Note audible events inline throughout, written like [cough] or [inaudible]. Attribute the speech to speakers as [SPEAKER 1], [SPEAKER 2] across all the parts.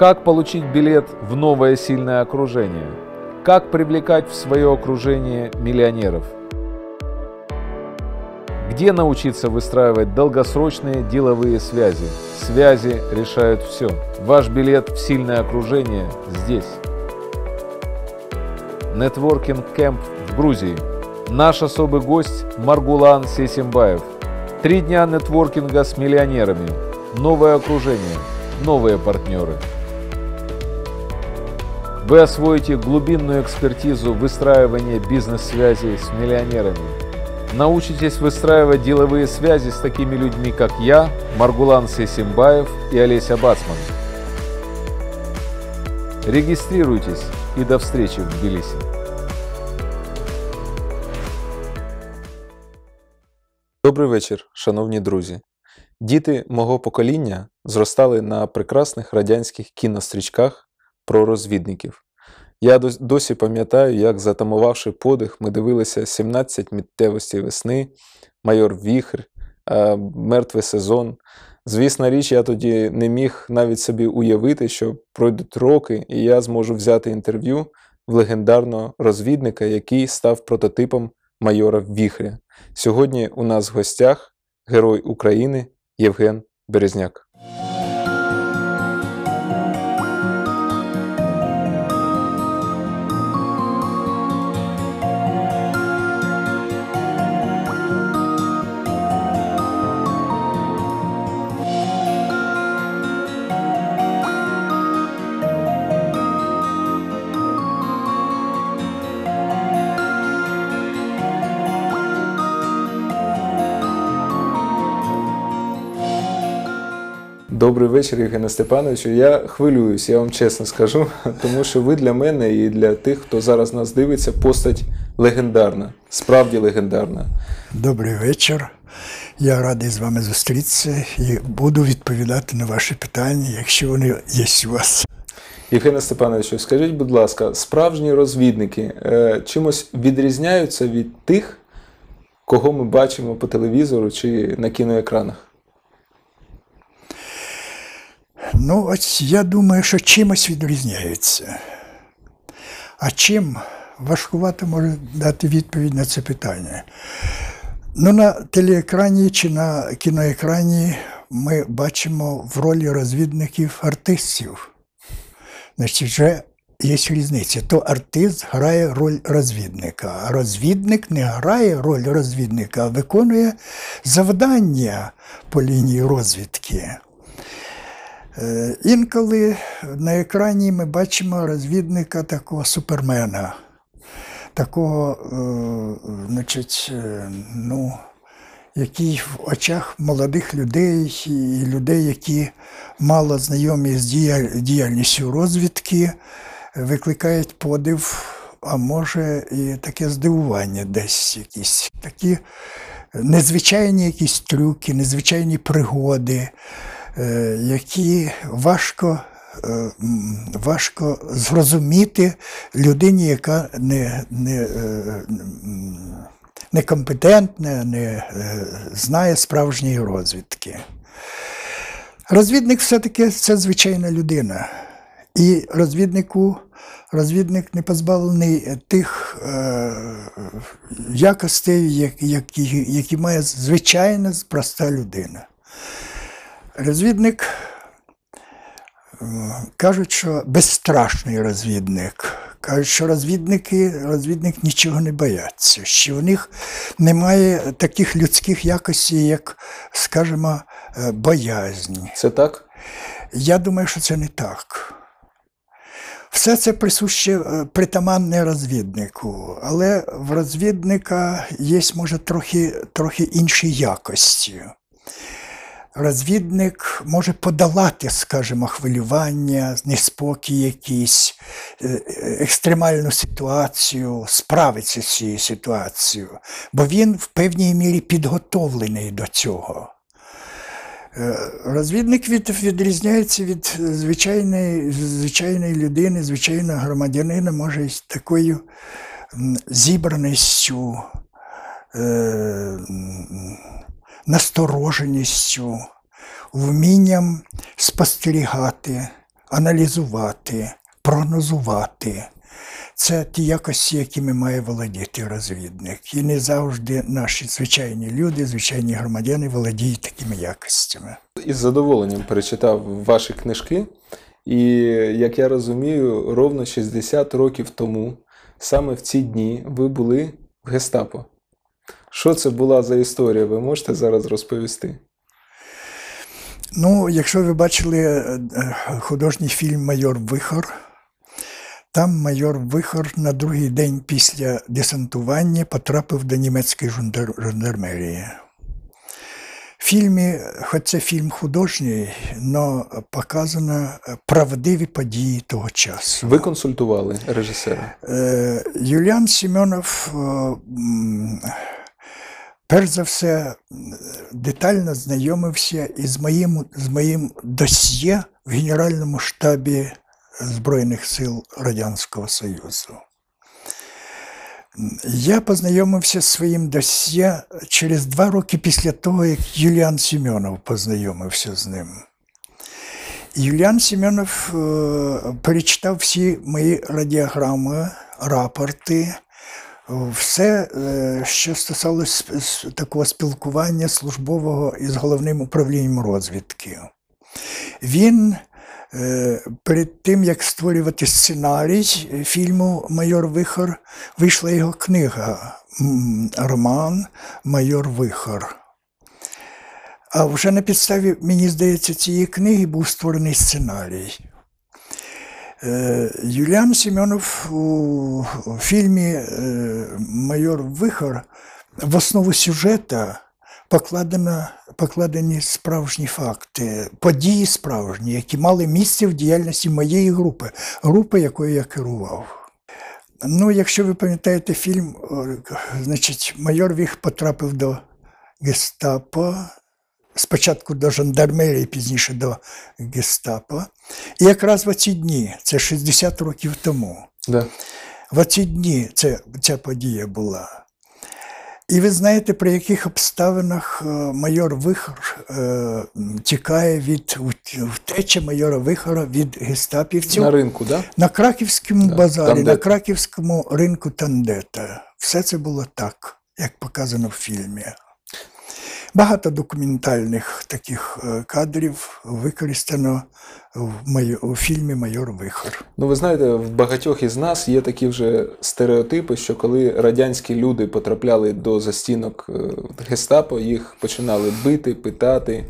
[SPEAKER 1] Как получить билет в новое сильное окружение? Как привлекать в свое окружение миллионеров? Где научиться выстраивать долгосрочные деловые связи? Связи решают все. Ваш билет в сильное окружение здесь. Нетворкинг Кэмп в Грузии. Наш особый гость Маргулан Сесимбаев. Три дня нетворкинга с миллионерами. Новое окружение, новые партнеры. Вы освоите глубинную экспертизу выстраивания бизнес-связей с миллионерами. Научитесь выстраивать деловые связи с такими людьми, как я, Маргулан Сесимбаев и Олеся Бацман. Регистрируйтесь и до встречи в Тбилиси.
[SPEAKER 2] Добрий вечір, шановні друзі. Діти мого покоління зростали на прекрасних радянських кінострічках про розвідників. Я досі пам'ятаю, як, затамувавши подих, ми дивилися 17 миттєвості весни, майор Віхр, Мертвий сезон. Звісна річ, я тоді не міг навіть собі уявити, що пройдуть роки, і я зможу взяти інтерв'ю в легендарного розвідника, який став прототипом майора Віхря. Сьогодні у нас в гостях Герой України Євген Березняк. Добрий вечір, Євгене Степановичу. Я хвилююсь, я вам чесно скажу, [laughs] тому що ви для мене і для тих, хто зараз нас дивиться, постать легендарна, справді легендарна.
[SPEAKER 3] Добрий вечір. Я радий з вами зустрітися і буду відповідати на ваші питання, якщо вони є у вас.
[SPEAKER 2] Євгене Степановичу, скажіть, будь ласка, справжні розвідники е, чимось відрізняються від тих, кого ми бачимо по телевізору чи на кіноекранах?
[SPEAKER 3] Ну, ось я думаю, що чимось відрізняється. А чим важкувато може дати відповідь на це питання? Ну, на телеекрані чи на кіноекрані ми бачимо в ролі розвідників артистів. Значить, вже є різниця. То артист грає роль розвідника, а розвідник не грає роль розвідника, а виконує завдання по лінії розвідки. Е, інколи на екрані ми бачимо розвідника такого супермена, такого, е, значить, е, ну, який в очах молодих людей і людей, які мало знайомі з діяльністю розвідки, викликають подив, а може і таке здивування десь якісь такі незвичайні якісь трюки, незвичайні пригоди. Е, які важко е, важко зрозуміти людині, яка не не, е, некомпетентна, не знає справжньої розвідки. Розвідник все-таки це звичайна людина. І розвіднику, розвідник не позбавлений тих е, якостей, які, які має звичайна проста людина. Розвідник кажуть, що безстрашний розвідник. Кажуть, що розвідники, розвідник нічого не бояться, що в них немає таких людських якостей, як, скажімо, е, боязнь.
[SPEAKER 2] Це так?
[SPEAKER 3] Я думаю, що це не так. Все це присуще е, притаманне розвіднику, але в розвідника є, може, трохи, трохи інші якості розвідник може подолати, скажімо, хвилювання, неспокій якийсь, е, екстремальну ситуацію, справитися з цією ситуацією, бо він в певній мірі підготовлений до цього. Е, розвідник від, відрізняється від звичайної звичайної людини, звичайного громадянина, може з такою зібраністю. Е, настороженістю, вмінням спостерігати, аналізувати, прогнозувати. Це ті якості, якими має володіти розвідник. І не завжди наші звичайні люди, звичайні громадяни володіють такими якостями.
[SPEAKER 2] Із задоволенням перечитав ваші книжки, і як я розумію, ровно 60 років тому, саме в ці дні, ви були в Гестапо. Що це була за історія? Ви можете зараз розповісти?
[SPEAKER 3] Ну, якщо ви бачили е, е, художній фільм Майор Вихор, там майор Вихор на другий день після десантування потрапив до німецької жандар- жандармерії. В фільмі, хоч це фільм художній, але показано правдиві події того часу.
[SPEAKER 2] Ви консультували режисера.
[SPEAKER 3] Е, Юліан Сімонов, м, перш за все, детально знайомився із моїм, з моїм досьє в Генеральному штабі Збройних сил Радянського Союзу. Я познайомився з своїм досьє через два роки після того, як Юліан Сімонов познайомився з ним. Юліан Семенов е, перечитав всі мої радіограми, рапорти, е, все, е, що стосувалося такого спілкування службового із головним управлінням розвідки. Він е, перед тим, як створювати сценарій е, фільму Майор Вихор, вийшла його книга, роман Майор Вихор. А вже на підставі, мені здається, цієї книги був створений сценарій. Е, Юліан Семенов у у фільмі е, Майор Вихор в основу сюжета покладено, покладені справжні факти, події справжні, які мали місце в діяльності моєї групи, групи, якою я керував. Ну, якщо ви пам'ятаєте фільм, е, значить, майор Віх потрапив до гестапо, спочатку до жандармерії, пізніше до гестапо. І якраз в оці дні, це 60 років тому,
[SPEAKER 2] Да.
[SPEAKER 3] в оці дні це, ця подія була. І ви знаєте, при яких обставинах е, майор Вихор е, тікає від втечі майора Вихора від гестапівців
[SPEAKER 2] На ринку, да?
[SPEAKER 3] на краківському
[SPEAKER 2] Да,
[SPEAKER 3] базарі,
[SPEAKER 2] Тандета.
[SPEAKER 3] на краківському ринку Тандета. Все це було так, як показано в фільмі. Багато документальних таких е, кадрів використано в, маю- у фільмі Майор Вихор.
[SPEAKER 2] Ну, ви знаєте, в багатьох із нас є такі вже стереотипи, що коли радянські люди потрапляли до застінок е, гестапо, їх починали бити, питати,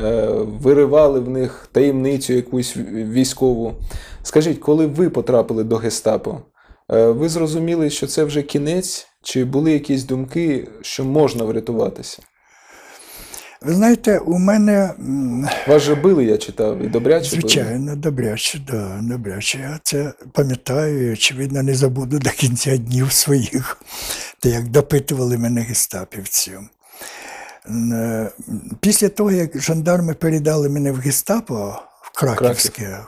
[SPEAKER 2] е, виривали в них таємницю якусь військову. Скажіть, коли ви потрапили до гестапо, ви зрозуміли, що це вже кінець, чи були якісь думки, що можна врятуватися?
[SPEAKER 3] Ви знаєте, у мене
[SPEAKER 2] Вас же били, я читав, і добряче били.
[SPEAKER 3] звичайно добряче, да, добряче. Я це пам'ятаю і, очевидно, не забуду до кінця днів своїх, те, як допитували мене гестапівці. Е, Після того, як жандарми передали мене в гестапо в Краківське,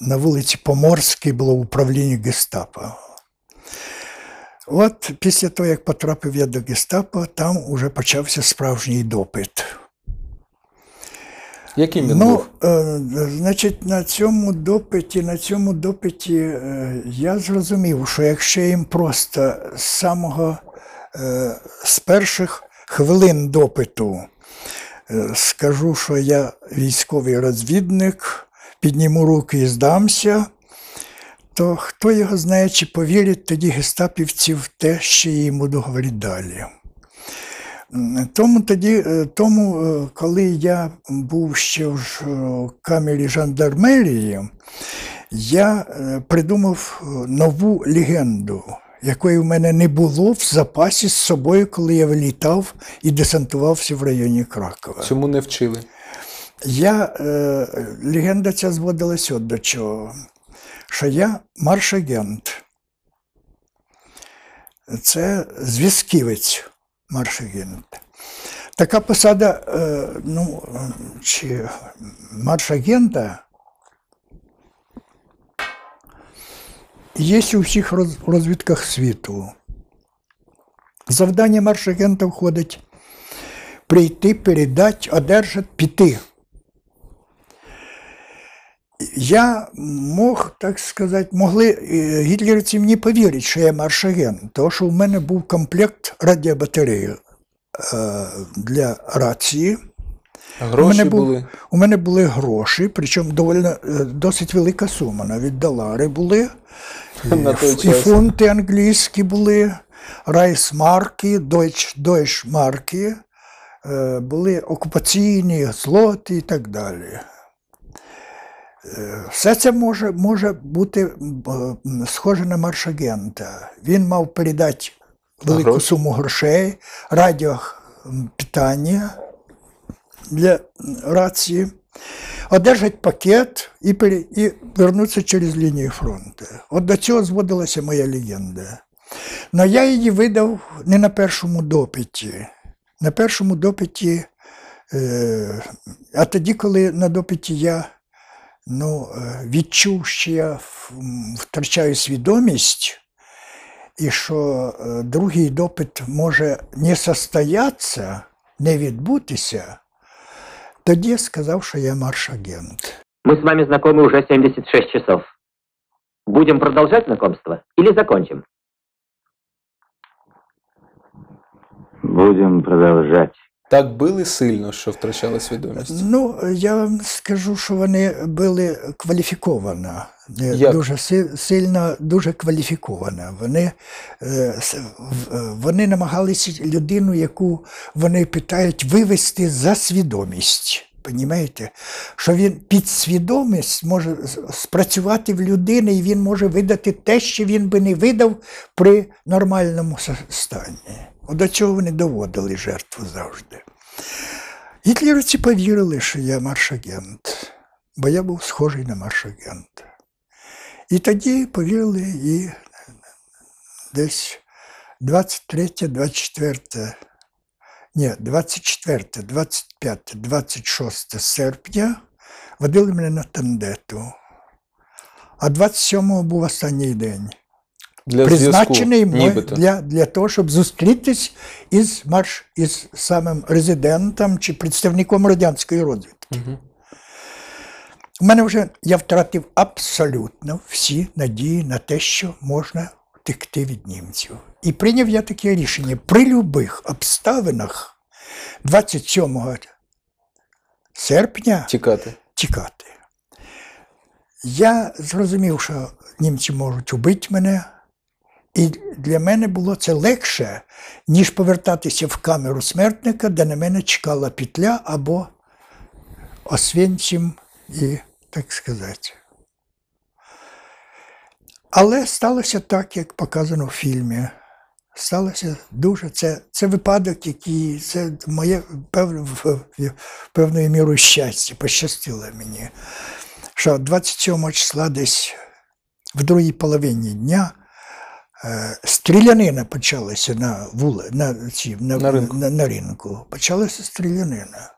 [SPEAKER 3] на вулиці Поморській було управління гестапо. От після того, як потрапив я до гестапо, там уже почався справжній допит.
[SPEAKER 2] Яким він
[SPEAKER 3] Ну,
[SPEAKER 2] був?
[SPEAKER 3] е, значить, на цьому допиті, на цьому допиті е, я зрозумів, що якщо їм просто з самого е, з перших хвилин допиту скажу, що я військовий розвідник, підніму руки і здамся, то хто його знає, чи повірять тоді гестапівці в те, що я їм буду говорити далі. Тому тоді, е, тому, е, коли я був ще в е, камері жандармерії, я придумав нову легенду, якої в мене не було в запасі з собою, коли я вилітав і десантувався в районі Кракова.
[SPEAKER 2] Цьому не вчили.
[SPEAKER 3] Я, легенда ця зводилась от до чого, що я маршагент. Це зв'язківець маршагент. Така посада, е, ну, чи маршагента є у всіх розвідках світу. Завдання маршагента входить прийти, передати, одержати, піти. Я мог, так сказати, могли е, гітлерівці мені повірити, що я маршагент, тому що в мене був комплект радіобатареї е, для рації.
[SPEAKER 2] Гроші
[SPEAKER 3] мене був-
[SPEAKER 2] були.
[SPEAKER 3] У мене були гроші, причому доволі, е, досить велика сума, навіть долари були. [laughs] І
[SPEAKER 2] час.
[SPEAKER 3] фунти англійські були, райсмарки, Deutschmarки, е, були окупаційні злоти і так далі. Все це може, може бути схоже на маршагента. Він мав передати велику суму грошей, радіопитання для рації, одержать пакет і, пере, і вернутися через лінію фронту. От до цього зводилася моя легенда. Но я її видав не на першому допиті. На першому допиті, е, а тоді, коли на допиті я ну, е, відчув, що я в- м, втрачаю свідомість, і що е, другий допит може не состоятися, не відбутися, тоді я сказав, що я маршагент.
[SPEAKER 4] Мы с вами знакомы уже 76 часов. Будем продолжать знакомство или закончим?
[SPEAKER 5] Будем продолжать.
[SPEAKER 2] Так били сильно, що втрачали свідомість.
[SPEAKER 3] Ну, я вам скажу, що вони були кваліфіковано.
[SPEAKER 2] Як?
[SPEAKER 3] Дуже сильно, дуже кваліфіковано. Вони, е, е, вони намагалися людину, яку вони питають, вивести за свідомість. Понімаєте? Що він підсвідомість може спрацювати в людини, і він може видати те, що він би не видав при нормальному стані. До цього вони доводили жертву завжди. Гітлерівці повірили, що я маршагент, бо я був схожий на маршагента. І тоді повірили і десь 23, 24, ні, 24, 25, 26 серпня водили мене на тандету. А 27-го був останній день
[SPEAKER 2] Для
[SPEAKER 3] призначений
[SPEAKER 2] зв'язку,
[SPEAKER 3] мой для, для того, щоб зустрітись із марш із самим резидентом чи представником радянської розвідки.
[SPEAKER 2] Мгм.
[SPEAKER 3] У мене вже я втратив абсолютно всі надії на те, що можна втекти від німців. І прийняв я таке рішення при будь-яких обставинах 27 серпня
[SPEAKER 2] Тікати.
[SPEAKER 3] тікати. Я зрозумів, що німці можуть убити мене, і для мене було це легше, ніж повертатися в камеру смертника, де на мене чекала петля або освінцім і, так сказати. Але сталося так, як показано в фільмі. Сталося дуже це, це випадок, який це моє певною мірою щастя, пощастило мені, що 27 числа десь в другій половині дня стрілянина почалася на вули, на, ці, на,
[SPEAKER 2] На ринку.
[SPEAKER 3] На, на ринку. Почалася стрілянина.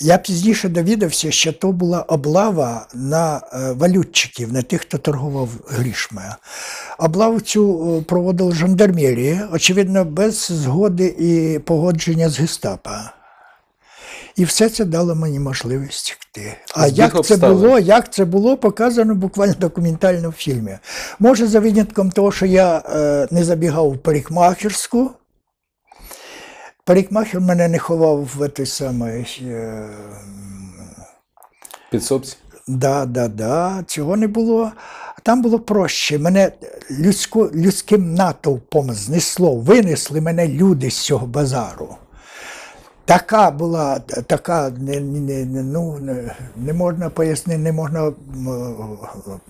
[SPEAKER 3] Я пізніше довідався, що то була облава на е, валютчиків, на тих, хто торгував грішми. Облаву цю е, проводила жандармерія, очевидно, без згоди і погодження з гестапо. І все це дало мені можливість втекти. А
[SPEAKER 2] Збіг
[SPEAKER 3] як це було, як це було показано буквально документально в фільмі. Може, за винятком того, що я е, не забігав в парикмахерську. Парикмахер мене не ховав в той самий. Е,
[SPEAKER 2] Підсобці.
[SPEAKER 3] Да, да, да, цього не було. Там було проще. Мене людсько, людським натовпом знесло, винесли мене люди з цього базару. Така була, така, не, не, ну, не можна пояснити, не можна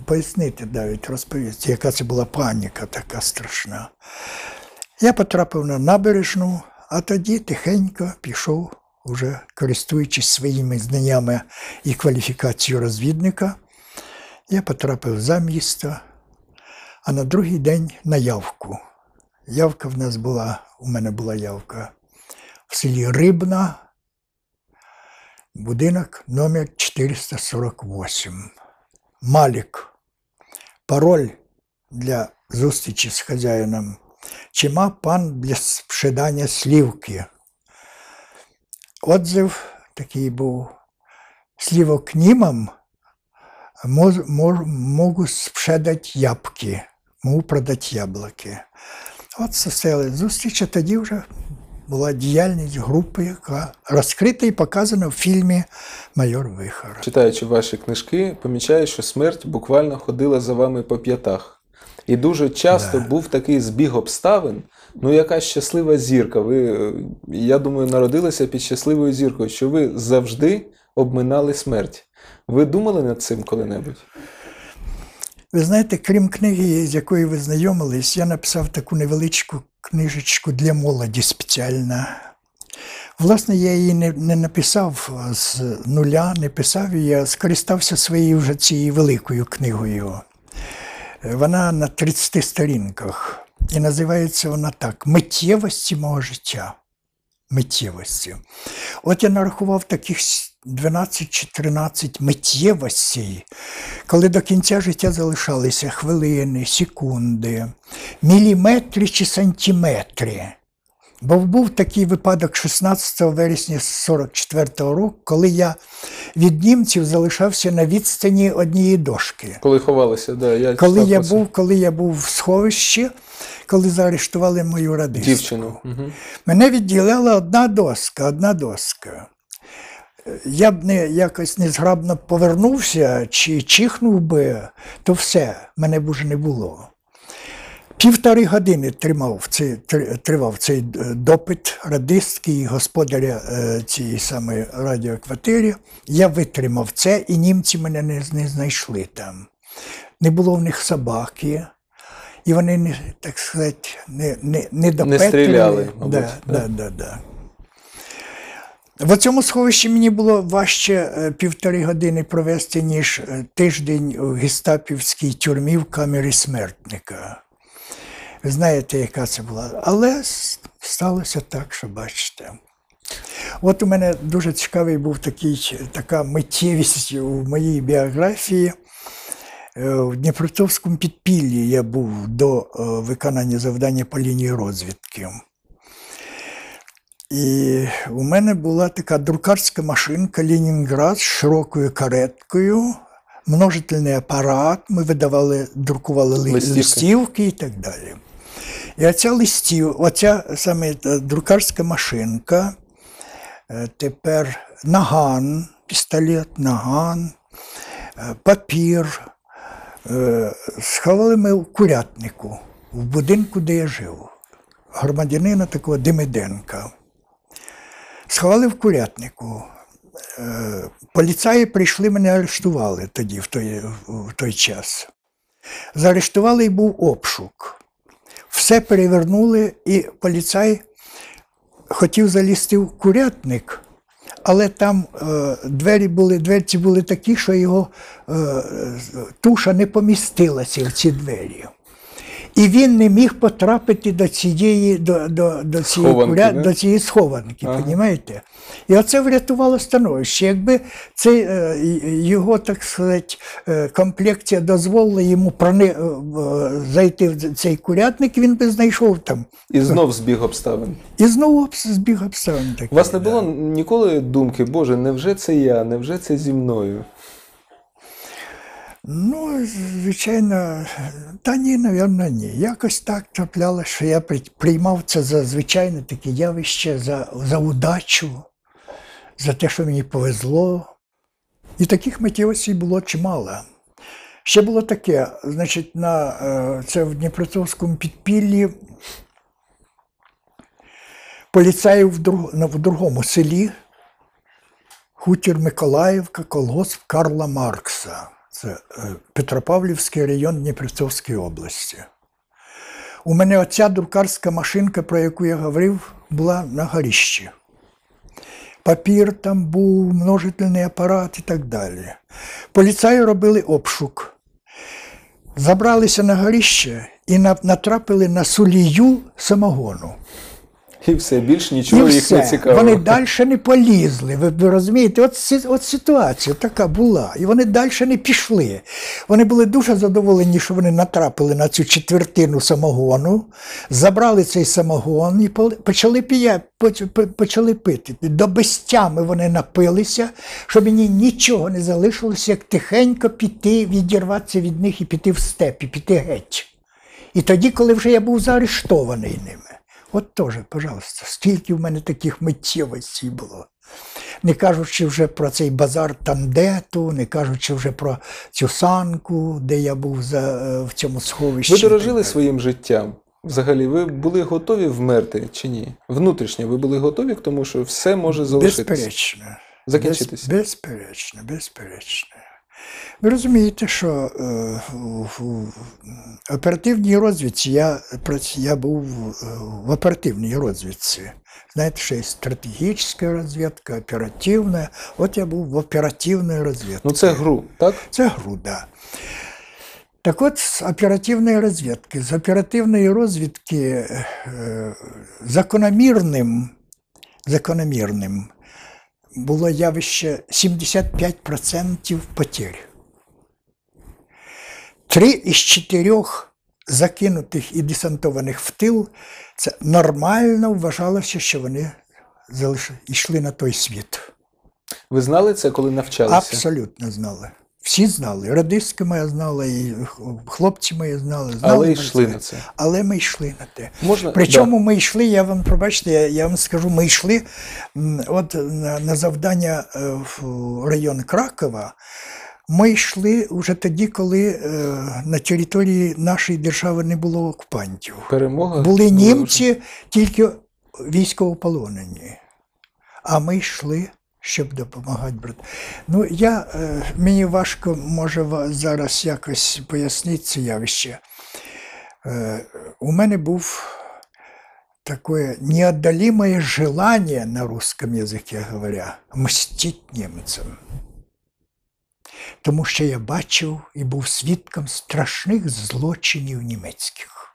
[SPEAKER 3] пояснити навіть розповісти, яка це була паніка така страшна. Я потрапив на набережну, а тоді тихенько пішов, уже користуючись своїми знаннями і кваліфікацією розвідника. Я потрапив за місто, а на другий день на явку. Явка в нас була, у мене була явка селі Рибна, будинок номер 448. Малік. Пароль для зустрічі з хазяїном. Чи ма пан для вшидання слівки? Отзив такий був. Слівок німам, мож, мож, можу спшедати ябки, можу продати яблуки. От состояли зустріч, а тоді вже була діяльність групи, яка розкрита і показана в фільмі Майор Вихор.
[SPEAKER 2] Читаючи ваші книжки, помічаю, що смерть буквально ходила за вами по п'ятах. І дуже часто
[SPEAKER 3] Да.
[SPEAKER 2] був такий збіг обставин. Ну, яка щаслива зірка. Ви, е, я думаю, народилися під щасливою зіркою, що ви завжди обминали смерть. Ви думали над цим коли-небудь?
[SPEAKER 3] Ви знаєте, крім книги, з якою ви знайомились, я написав таку невеличку книжечку для молоді спеціально. Власне, я її не, не написав з нуля, не писав її, а скористався своєю вже цією великою книгою. Вона на 30 сторінках. І називається вона так: Миттєвості мого життя. Миттєвості. От я нарахував таких 12 чи 13 миттєвостей, коли до кінця життя залишалися хвилини, секунди, міліметри чи сантиметри. Бо був такий випадок 16 вересня 44-го року, коли я від німців залишався на відстані однієї дошки.
[SPEAKER 2] Коли ховалися, да, я
[SPEAKER 3] Коли я
[SPEAKER 2] це.
[SPEAKER 3] був, коли я був в сховищі, коли заарештували мою радистку.
[SPEAKER 2] дівчину. Угу.
[SPEAKER 3] Мене відділяла одна доска, одна доска. Я б не якось незграбно повернувся чи чихнув би, то все, мене б уже не було. Півтори години тримав цей, тривав цей е, допит радистки і господаря е, цієї самої радіоквартири. Я витримав це, і німці мене не, не знайшли там. Не було в них собаки, і вони, так сказати, не, не, не допетрили.
[SPEAKER 2] стріляли, мабуть,
[SPEAKER 3] да?
[SPEAKER 2] да,
[SPEAKER 3] да, да. В цьому сховищі мені було важче е, півтори години провести, ніж е, тиждень у гестапівській тюрмі в камері смертника. Ви знаєте, яка це була. Але сталося так, що бачите. От у мене дуже цікавий був такий, така миттєвість у моїй біографії. Е, В Дніпропетровському підпіллі я був до е, виконання завдання по лінії розвідки. І у мене була така друкарська машинка Ленінград з широкою кареткою, множительний апарат. Ми видавали, друкували ли-
[SPEAKER 2] Листівки.
[SPEAKER 3] листівки і так далі. І оця листів, оця саме е, друкарська машинка, е, тепер наган, пістолет, наган, е, папір. Сховали ми в курятнику, в будинку, де я жив, громадянина такого Демиденка. Сховали в курятнику. Е, Поліцаї прийшли, мене арештували тоді, в той, в той час. Заарештували і був обшук. Все перевернули, і поліцай хотів залізти в курятник, але там е, двері були, дверці були такі, що його е, туша не помістилася в ці двері. І він не міг потрапити до цієї, до, до, до цієї,
[SPEAKER 2] Схованки,
[SPEAKER 3] куря...
[SPEAKER 2] да?
[SPEAKER 3] до цієї схованки,
[SPEAKER 2] Ага.
[SPEAKER 3] понімаєте? І оце врятувало становище. Якби цей, е, його, так сказати, е, комплекція дозволила йому прони... е, зайти в цей курятник, він би знайшов там.
[SPEAKER 2] І знов збіг обставин.
[SPEAKER 3] І знову збіг обставин такий.
[SPEAKER 2] У вас не
[SPEAKER 3] да.
[SPEAKER 2] було ніколи думки, Боже, невже це я, невже це зі мною?
[SPEAKER 3] Ну, звичайно, та ні, напевно, ні. Якось так траплялося, що я приймав це за звичайне таке явище, за, за удачу, за те, що мені повезло. І таких миттєвостей було чимало. Ще було таке, значить, на, е, це в Дніпропетровському підпіллі поліцаїв в, друг, в другому селі, хутір Миколаївка, колгосп Карла Маркса. Це е, Петропавлівський район Дніпропетровської області. У мене оця друкарська машинка, про яку я говорив, була на горіщі. Папір там був, множительний апарат і так далі. Поліцаї робили обшук. Забралися на горіще і натрапили на сулію самогону.
[SPEAKER 2] І все, більш нічого
[SPEAKER 3] і
[SPEAKER 2] їх
[SPEAKER 3] все.
[SPEAKER 2] не цікавило.
[SPEAKER 3] Вони далі не полізли. Ви, ви розумієте, от, от ситуація така була. І вони далі не пішли. Вони були дуже задоволені, що вони натрапили на цю четвертину самогону, забрали цей самогон і почали, пія, почали пити. До безтями вони напилися, що мені нічого не залишилося, як тихенько піти, відірватися від них і піти в степ, і піти геть. І тоді, коли вже я був заарештований ними. От теж, пожалуйста, скільки в мене таких миттєвостей було. Не кажучи вже про цей базар Тандету, не кажучи вже про цю санку, де я був за, е, в цьому сховищі.
[SPEAKER 2] Ви дорожили своїм життям. Взагалі, ви були готові вмерти чи ні? Внутрішньо ви були готові тому, що все може залишитися?
[SPEAKER 3] Безперечно.
[SPEAKER 2] Закінчитися.
[SPEAKER 3] Без, безперечно, безперечно. Ви розумієте, що е, в, оперативній розвідці я, я був е, в оперативній розвідці. Знаєте, що є стратегічна розвідка, оперативна. От я був в оперативній розвідці.
[SPEAKER 2] Ну це гру, так?
[SPEAKER 3] Це груда. Так Так от, з оперативної розвідки. З оперативної розвідки е, закономірним, закономірним було явище 75% потерь. Три із чотирьох закинутих і десантованих в тил, це нормально вважалося, що вони залиш... йшли на той світ.
[SPEAKER 2] Ви знали це, коли навчалися?
[SPEAKER 3] Абсолютно знали. Всі знали. Радистка моя знала, і хлопці мої знали. знали
[SPEAKER 2] Але йшли на це.
[SPEAKER 3] Але ми йшли на те.
[SPEAKER 2] Можна
[SPEAKER 3] Причому ми йшли, я вам пробачте, я, я вам скажу, ми йшли от на, на завдання е, в район Кракова. Ми йшли вже тоді, коли е, на території нашої держави не було окупантів.
[SPEAKER 2] перемога
[SPEAKER 3] Були німці тільки військовополонені. А ми йшли, щоб допомагати брат. Ну, я, е, мені важко може зараз якось пояснити це явище. Е, у мене був такое неотдалимое желание на русском языке говоря мстить німцям. Тому що я бачив і був свідком страшних злочинів німецьких.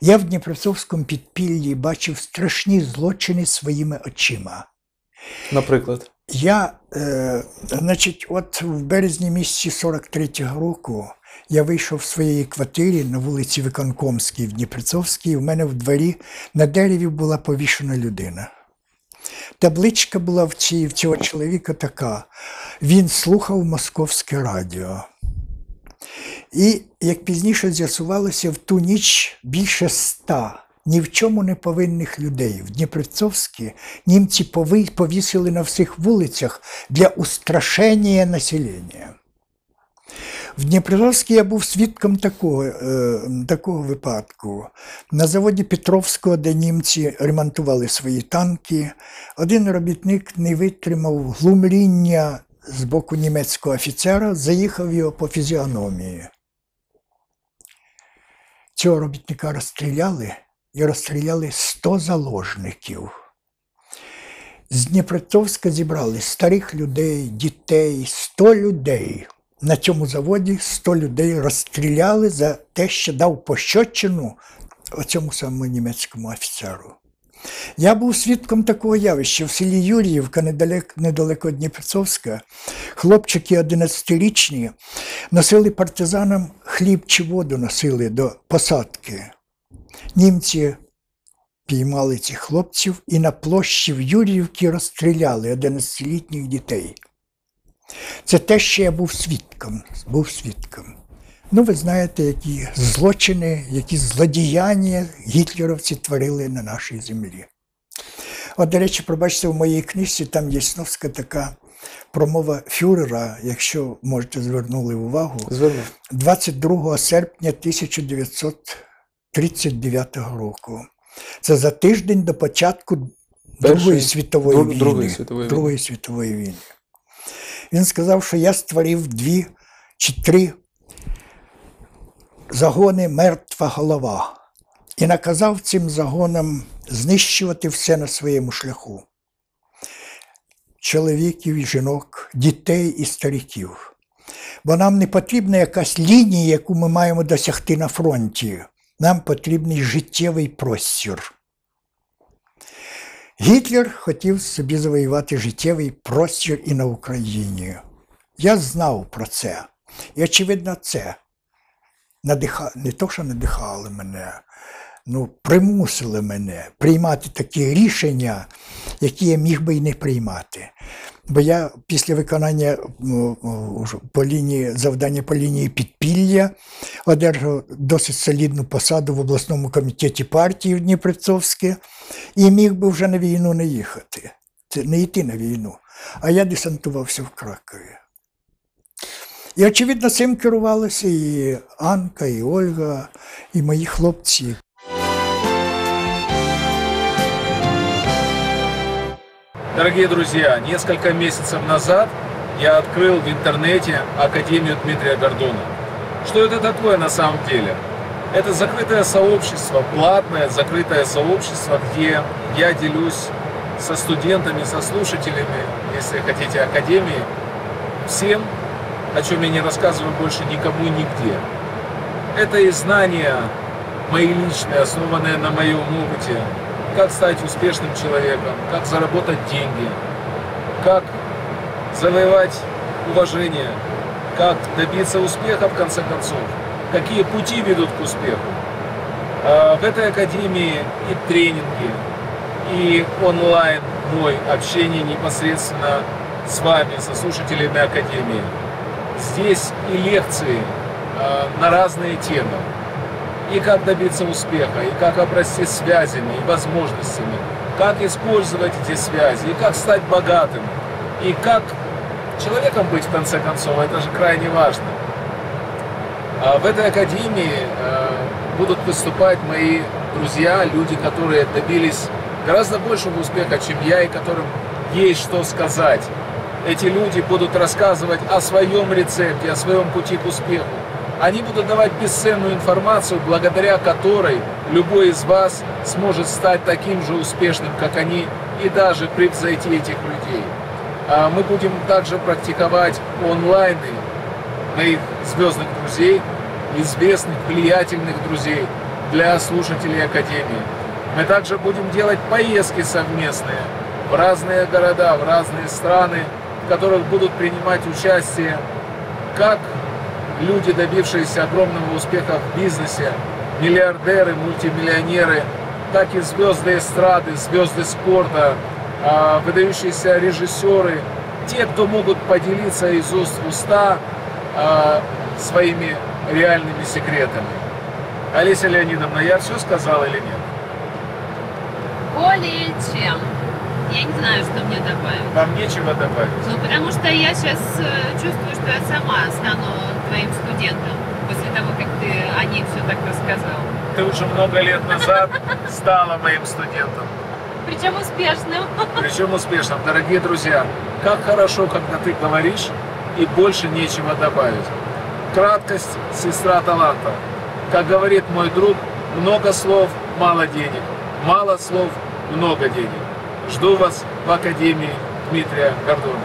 [SPEAKER 3] Я в Дніпропетровському підпіллі бачив страшні злочини своїми очима.
[SPEAKER 2] Наприклад.
[SPEAKER 3] Я, е, значить, от в березні місяці 43-го року я вийшов з своєї квартири на вулиці Виконкомській в Дніпрецовській. У мене в дворі на дереві була повішена людина. Табличка була в, цій, в цього чоловіка така. Він слухав московське радіо. І як пізніше з'ясувалося, в ту ніч більше ста ні в чому не повинних людей в Дніпровцовській німці повісили на всіх вулицях для устрашення населення. В Дніпровській я був свідком такого, е, такого випадку. На заводі Петровського, де німці ремонтували свої танки, один робітник не витримав глумління з боку німецького офіцера, заїхав його по фізіономії. Цього робітника розстріляли і розстріляли 100 заложників. З Дніпропетровська зібрали старих людей, дітей, 100 людей. На цьому заводі 100 людей розстріляли за те, що дав пощочину цьому самому німецькому офіцеру. Я був свідком такого явища в селі Юріївка, недалеко, недалеко від Дніпрецовська. Хлопчики 11-річні носили партизанам хліб чи воду носили до посадки. Німці піймали цих хлопців і на площі в Юріївці розстріляли 11-літніх дітей. Це те, що я був свідком. Був свідком. Ну, ви знаєте, які злочини, які злодіяння гітлерівці творили на нашій землі. От, до речі, пробачте, в моїй книжці там є сновська така промова фюрера, якщо можете звернули увагу,
[SPEAKER 2] Зверну.
[SPEAKER 3] 22 серпня 1939 року. Це за тиждень до початку
[SPEAKER 2] Першої-
[SPEAKER 3] Другої світової
[SPEAKER 2] Дру-
[SPEAKER 3] війни.
[SPEAKER 2] Другої світової війни.
[SPEAKER 3] Другої світової війни. Він сказав, що я створив дві чи три загони мертва голова і наказав цим загонам знищувати все на своєму шляху. Чоловіків і жінок, дітей і стариків. Бо нам не потрібна якась лінія, яку ми маємо досягти на фронті. Нам потрібний життєвий простір. Гітлер хотів собі завоювати життєвий простір і на Україні. Я знав про це. І, очевидно, це надиха... не то, що надихало мене, ну, примусили мене приймати такі рішення, які я міг би і не приймати. Бо я після виконання по лінії, завдання по лінії підпілля одержав досить солідну посаду в обласному комітеті партії в Дніпрецовське і міг би вже на війну не їхати, це не йти на війну. А я десантувався в Кракові. І, очевидно, цим керувалися і Анка, і Ольга, і мої хлопці.
[SPEAKER 6] Дорогие друзья, несколько месяцев назад я открыл в интернете Академию Дмитрия Гордона. Что это такое на самом деле? Это закрытое сообщество, платное закрытое сообщество, где я делюсь со студентами, со слушателями, если хотите, Академии, всем, о чем я не рассказываю больше никому нигде. Это и знания мои личные, основанные на моем опыте, как стать успешным человеком, как заработать деньги, как завоевать уважение, как добиться успеха в конце концов, какие пути ведут к успеху. А В этой академии и тренинги, и онлайн мой общение непосредственно с вами, со слушателями академии. Здесь и лекции а, на разные темы и как добиться успеха, и как обрасти связями и возможностями, как использовать эти связи, и как стать богатым, и как человеком быть в конце концов, это же крайне важно. А в этой академии э, будут выступать мои друзья, люди, которые добились гораздо большего успеха, чем я, и которым есть что сказать. Эти люди будут рассказывать о своем рецепте, о своем пути к успеху. Они будут давать бесценную информацию, благодаря которой любой из вас сможет стать таким же успешным, как они, и даже превзойти этих людей. А Мы будем также практиковать онлайны моих звездных друзей, известных, влиятельных друзей для слушателей Академии. Мы также будем делать поездки совместные в разные города, в разные страны, в которых будут принимать участие как люди, добившиеся огромного успеха в бизнесе, миллиардеры, мультимиллионеры, так и звезды эстрады, звезды спорта, а, выдающиеся режиссеры, те, кто могут поделиться из уст в уста а, своими реальными секретами. Олеся Леонидовна, я все сказала или нет?
[SPEAKER 5] Более чем. Я не знаю, что мне добавить.
[SPEAKER 6] Вам нечего добавить?
[SPEAKER 5] Ну, потому что я сейчас чувствую, что я сама стану твоим студентом после того, как ты о ней все так рассказал.
[SPEAKER 6] Ты уже много лет назад стала моим студентом.
[SPEAKER 5] Причем успешным.
[SPEAKER 6] Причем успешным. Дорогие друзья, как хорошо, когда ты говоришь и больше нечего добавить. Краткость – сестра таланта. Как говорит мой друг, много слов – мало денег. Мало слов – много денег. Жду вас в Академии Дмитрия Гордона.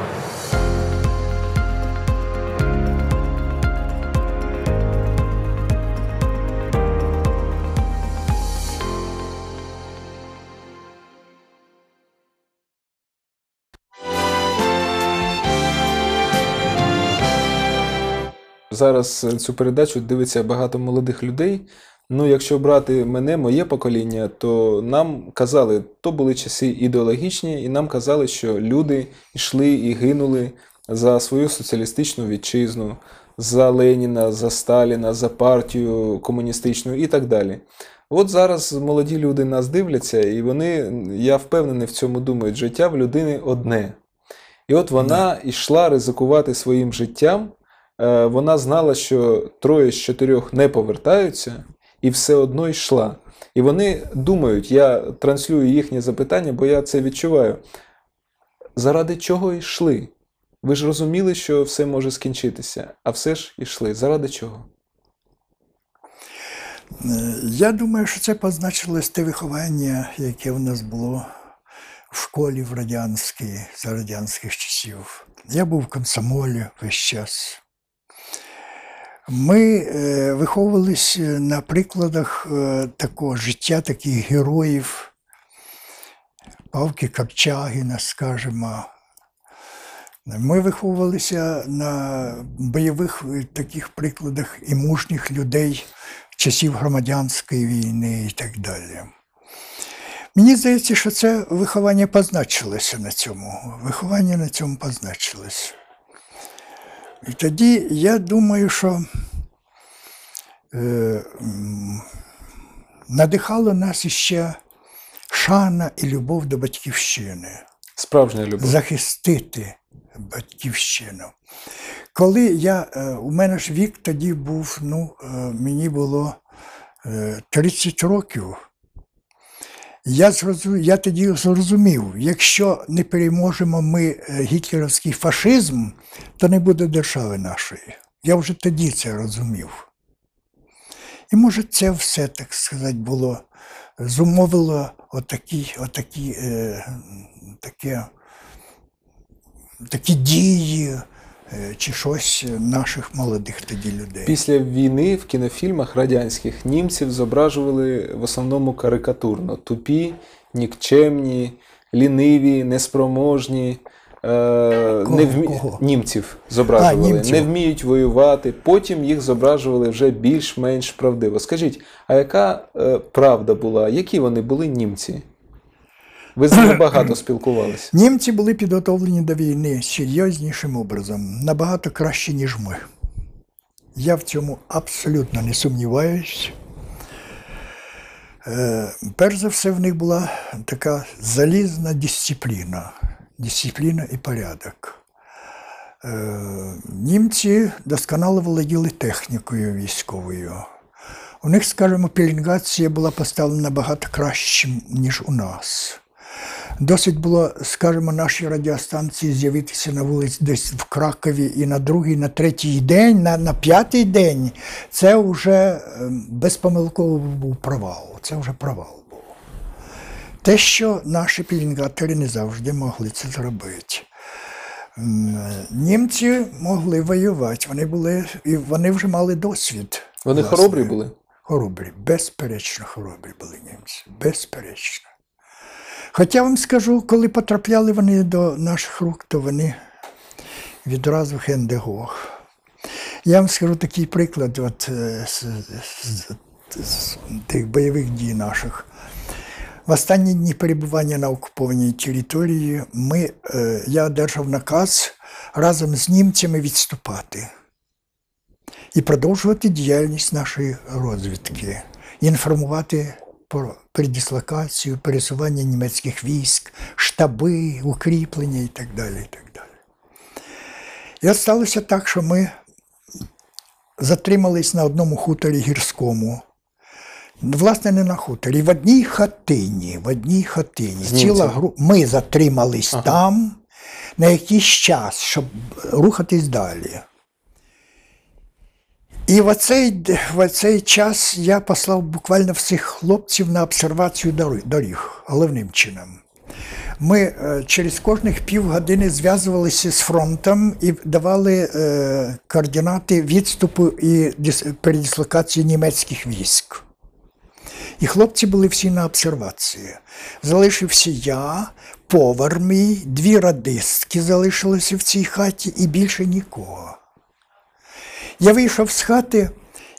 [SPEAKER 2] Зараз е, цю передачу дивиться багато молодих людей. Ну, якщо брати мене, моє покоління, то нам казали, то були часи ідеологічні, і нам казали, що люди йшли і гинули за свою соціалістичну вітчизну, за Леніна, за Сталіна, за партію комуністичну і так далі. От зараз молоді люди нас дивляться, і вони, я впевнений, в цьому думають, життя в людини одне. І от вона йшла ризикувати своїм життям. Е, Вона знала, що троє з чотирьох не повертаються, і все одно йшла. І вони думають, я транслюю їхнє запитання, бо я це відчуваю. Заради чого йшли? Ви ж розуміли, що все може скінчитися, а все ж йшли. Заради чого?
[SPEAKER 3] Е, Я думаю, що це позначилось те виховання, яке в нас було в школі в радянській, за радянських часів. Я був в комсомолі весь час. Ми е, виховувалися на прикладах е, такого життя, таких героїв. Павки Корчагіна, скажімо. Ми виховувалися на бойових е, таких прикладах і мужніх людей часів громадянської війни і так далі. Мені здається, що це виховання позначилося на цьому. Виховання на цьому позначилося. І тоді я думаю, що е, надихало нас іще шана і любов до батьківщини
[SPEAKER 2] Справжня любов.
[SPEAKER 3] захистити батьківщину. Коли я, е, у мене ж вік тоді був, ну, е, мені було е, 30 років. Я, я тоді зрозумів, якщо не переможемо ми е, гітлерівський фашизм, то не буде держави нашої. Я вже тоді це розумів. І може це все, так сказати, було, зумовило отакі, отакі, е, таке, такі дії чи щось наших молодих тоді людей.
[SPEAKER 2] Після війни в кінофільмах радянських німців зображували в основному карикатурно: тупі, нікчемні, ліниві, неспроможні. Е, не вмі...
[SPEAKER 3] кого?
[SPEAKER 2] Німців зображували,
[SPEAKER 3] А, німців.
[SPEAKER 2] не вміють воювати. Потім їх зображували вже більш-менш правдиво. Скажіть, а яка е, правда була? Які вони були німці? Ви з ними багато спілкувалися. [clears throat]
[SPEAKER 3] Німці були підготовлені до війни серйознішим образом, набагато краще, ніж ми. Я в цьому абсолютно не сумніваюсь. Е, перш за все, в них була така залізна дисципліна, дисципліна і порядок. Е, німці досконало володіли технікою військовою. У них, скажімо, пеленгація була поставлена набагато краще, ніж у нас. Досить було, скажімо, наші радіостанції з'явитися на вулиці десь в Кракові і на другий, на третій день, на, на п'ятий день. Це вже ем, безпомилково був провал. Це вже провал був. Те, що наші пілінгатори не завжди могли це зробити. Німці могли воювати, вони були, і вони вже мали досвід.
[SPEAKER 2] Вони
[SPEAKER 3] власне.
[SPEAKER 2] хоробрі були?
[SPEAKER 3] Хоробрі, безперечно, хоробрі були німці. Безперечно. Хоча вам скажу, коли потрапляли вони до наших рук, то вони відразу хендегох. Я вам скажу такий приклад от, е, з, з- з тих бойових дій наших. В останні дні перебування на окупованій території ми, е, я одержав наказ разом з німцями відступати і продовжувати діяльність нашої розвідки, інформувати про передислокацію, пересування німецьких військ, штаби, укріплення і так далі. І, так далі. і от сталося так, що ми затримались на одному хуторі гірському. Власне, не на хуторі, в одній хатині. В одній хатині. Ціла гру... Ми затримались там на якийсь час, щоб рухатись далі. І в оцей, в оцей час я послав буквально всіх хлопців на обсервацію доріг головним чином. Ми е, через кожних півгодини зв'язувалися з фронтом і давали е, координати відступу і передислокації німецьких військ. І хлопці були всі на обсервації. Залишився я, повар мій, дві радистки залишилися в цій хаті і більше нікого. Я вийшов з хати,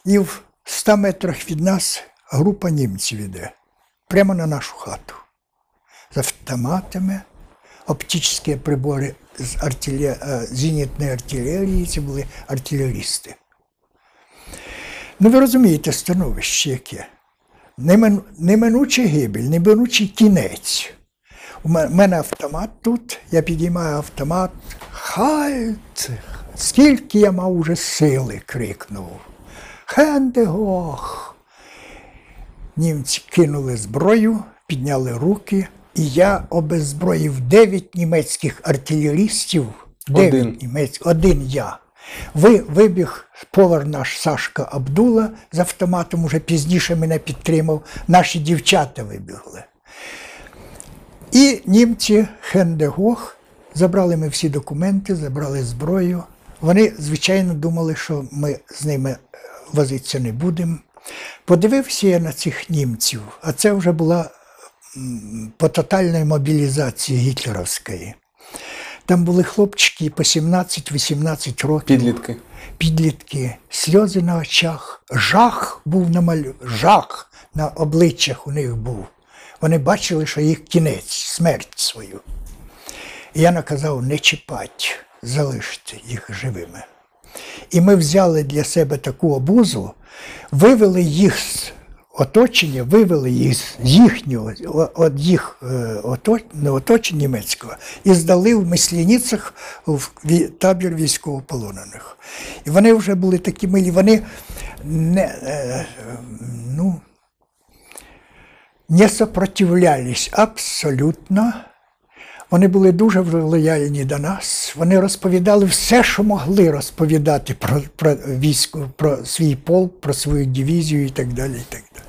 [SPEAKER 3] і в 100 метрах від нас група німців іде, прямо на нашу хату. З автоматами, оптичні прибори з артиле... е, зенітної артилерії, це були артилерісти. Ну, ви розумієте становище яке. Немин- Неминучий гибель, неминучий кінець. У мене автомат тут, я підіймаю автомат. Хальт! Скільки я мав уже сили, крикнув. Хендегох! Німці кинули зброю, підняли руки, і я обезброїв дев'ять німецьких артилерістів.
[SPEAKER 2] Один.
[SPEAKER 3] Німецьких, один я. Ви, вибіг повар наш Сашка Абдула з автоматом, уже пізніше мене підтримав. Наші дівчата вибігли. І німці Хендегох забрали ми всі документи, забрали зброю. Вони, звичайно, думали, що ми з ними е, возитися не будемо. Подивився я на цих німців, а це вже була по тотальній мобілізації гітлерівської. Там були хлопчики по 17-18 років
[SPEAKER 2] Підлітки.
[SPEAKER 3] підлітки, сльози на очах, жах був намалю, жах на обличчях у них був. Вони бачили, що їх кінець, смерть свою. І я наказав не чіпати, залишити їх живими. І ми взяли для себе таку обузу, вивели їх з оточення, вивели їх з їхнього, їх е, оточення німецького і здали в Мисляницях в табір військовополонених. І вони вже були такі милі, вони не, е, ну, не сопротивлялись абсолютно. Вони були дуже лояльні до нас. Вони розповідали все, що могли розповідати про, про військо, про свій полк, про свою дивізію і так далі. І так далі.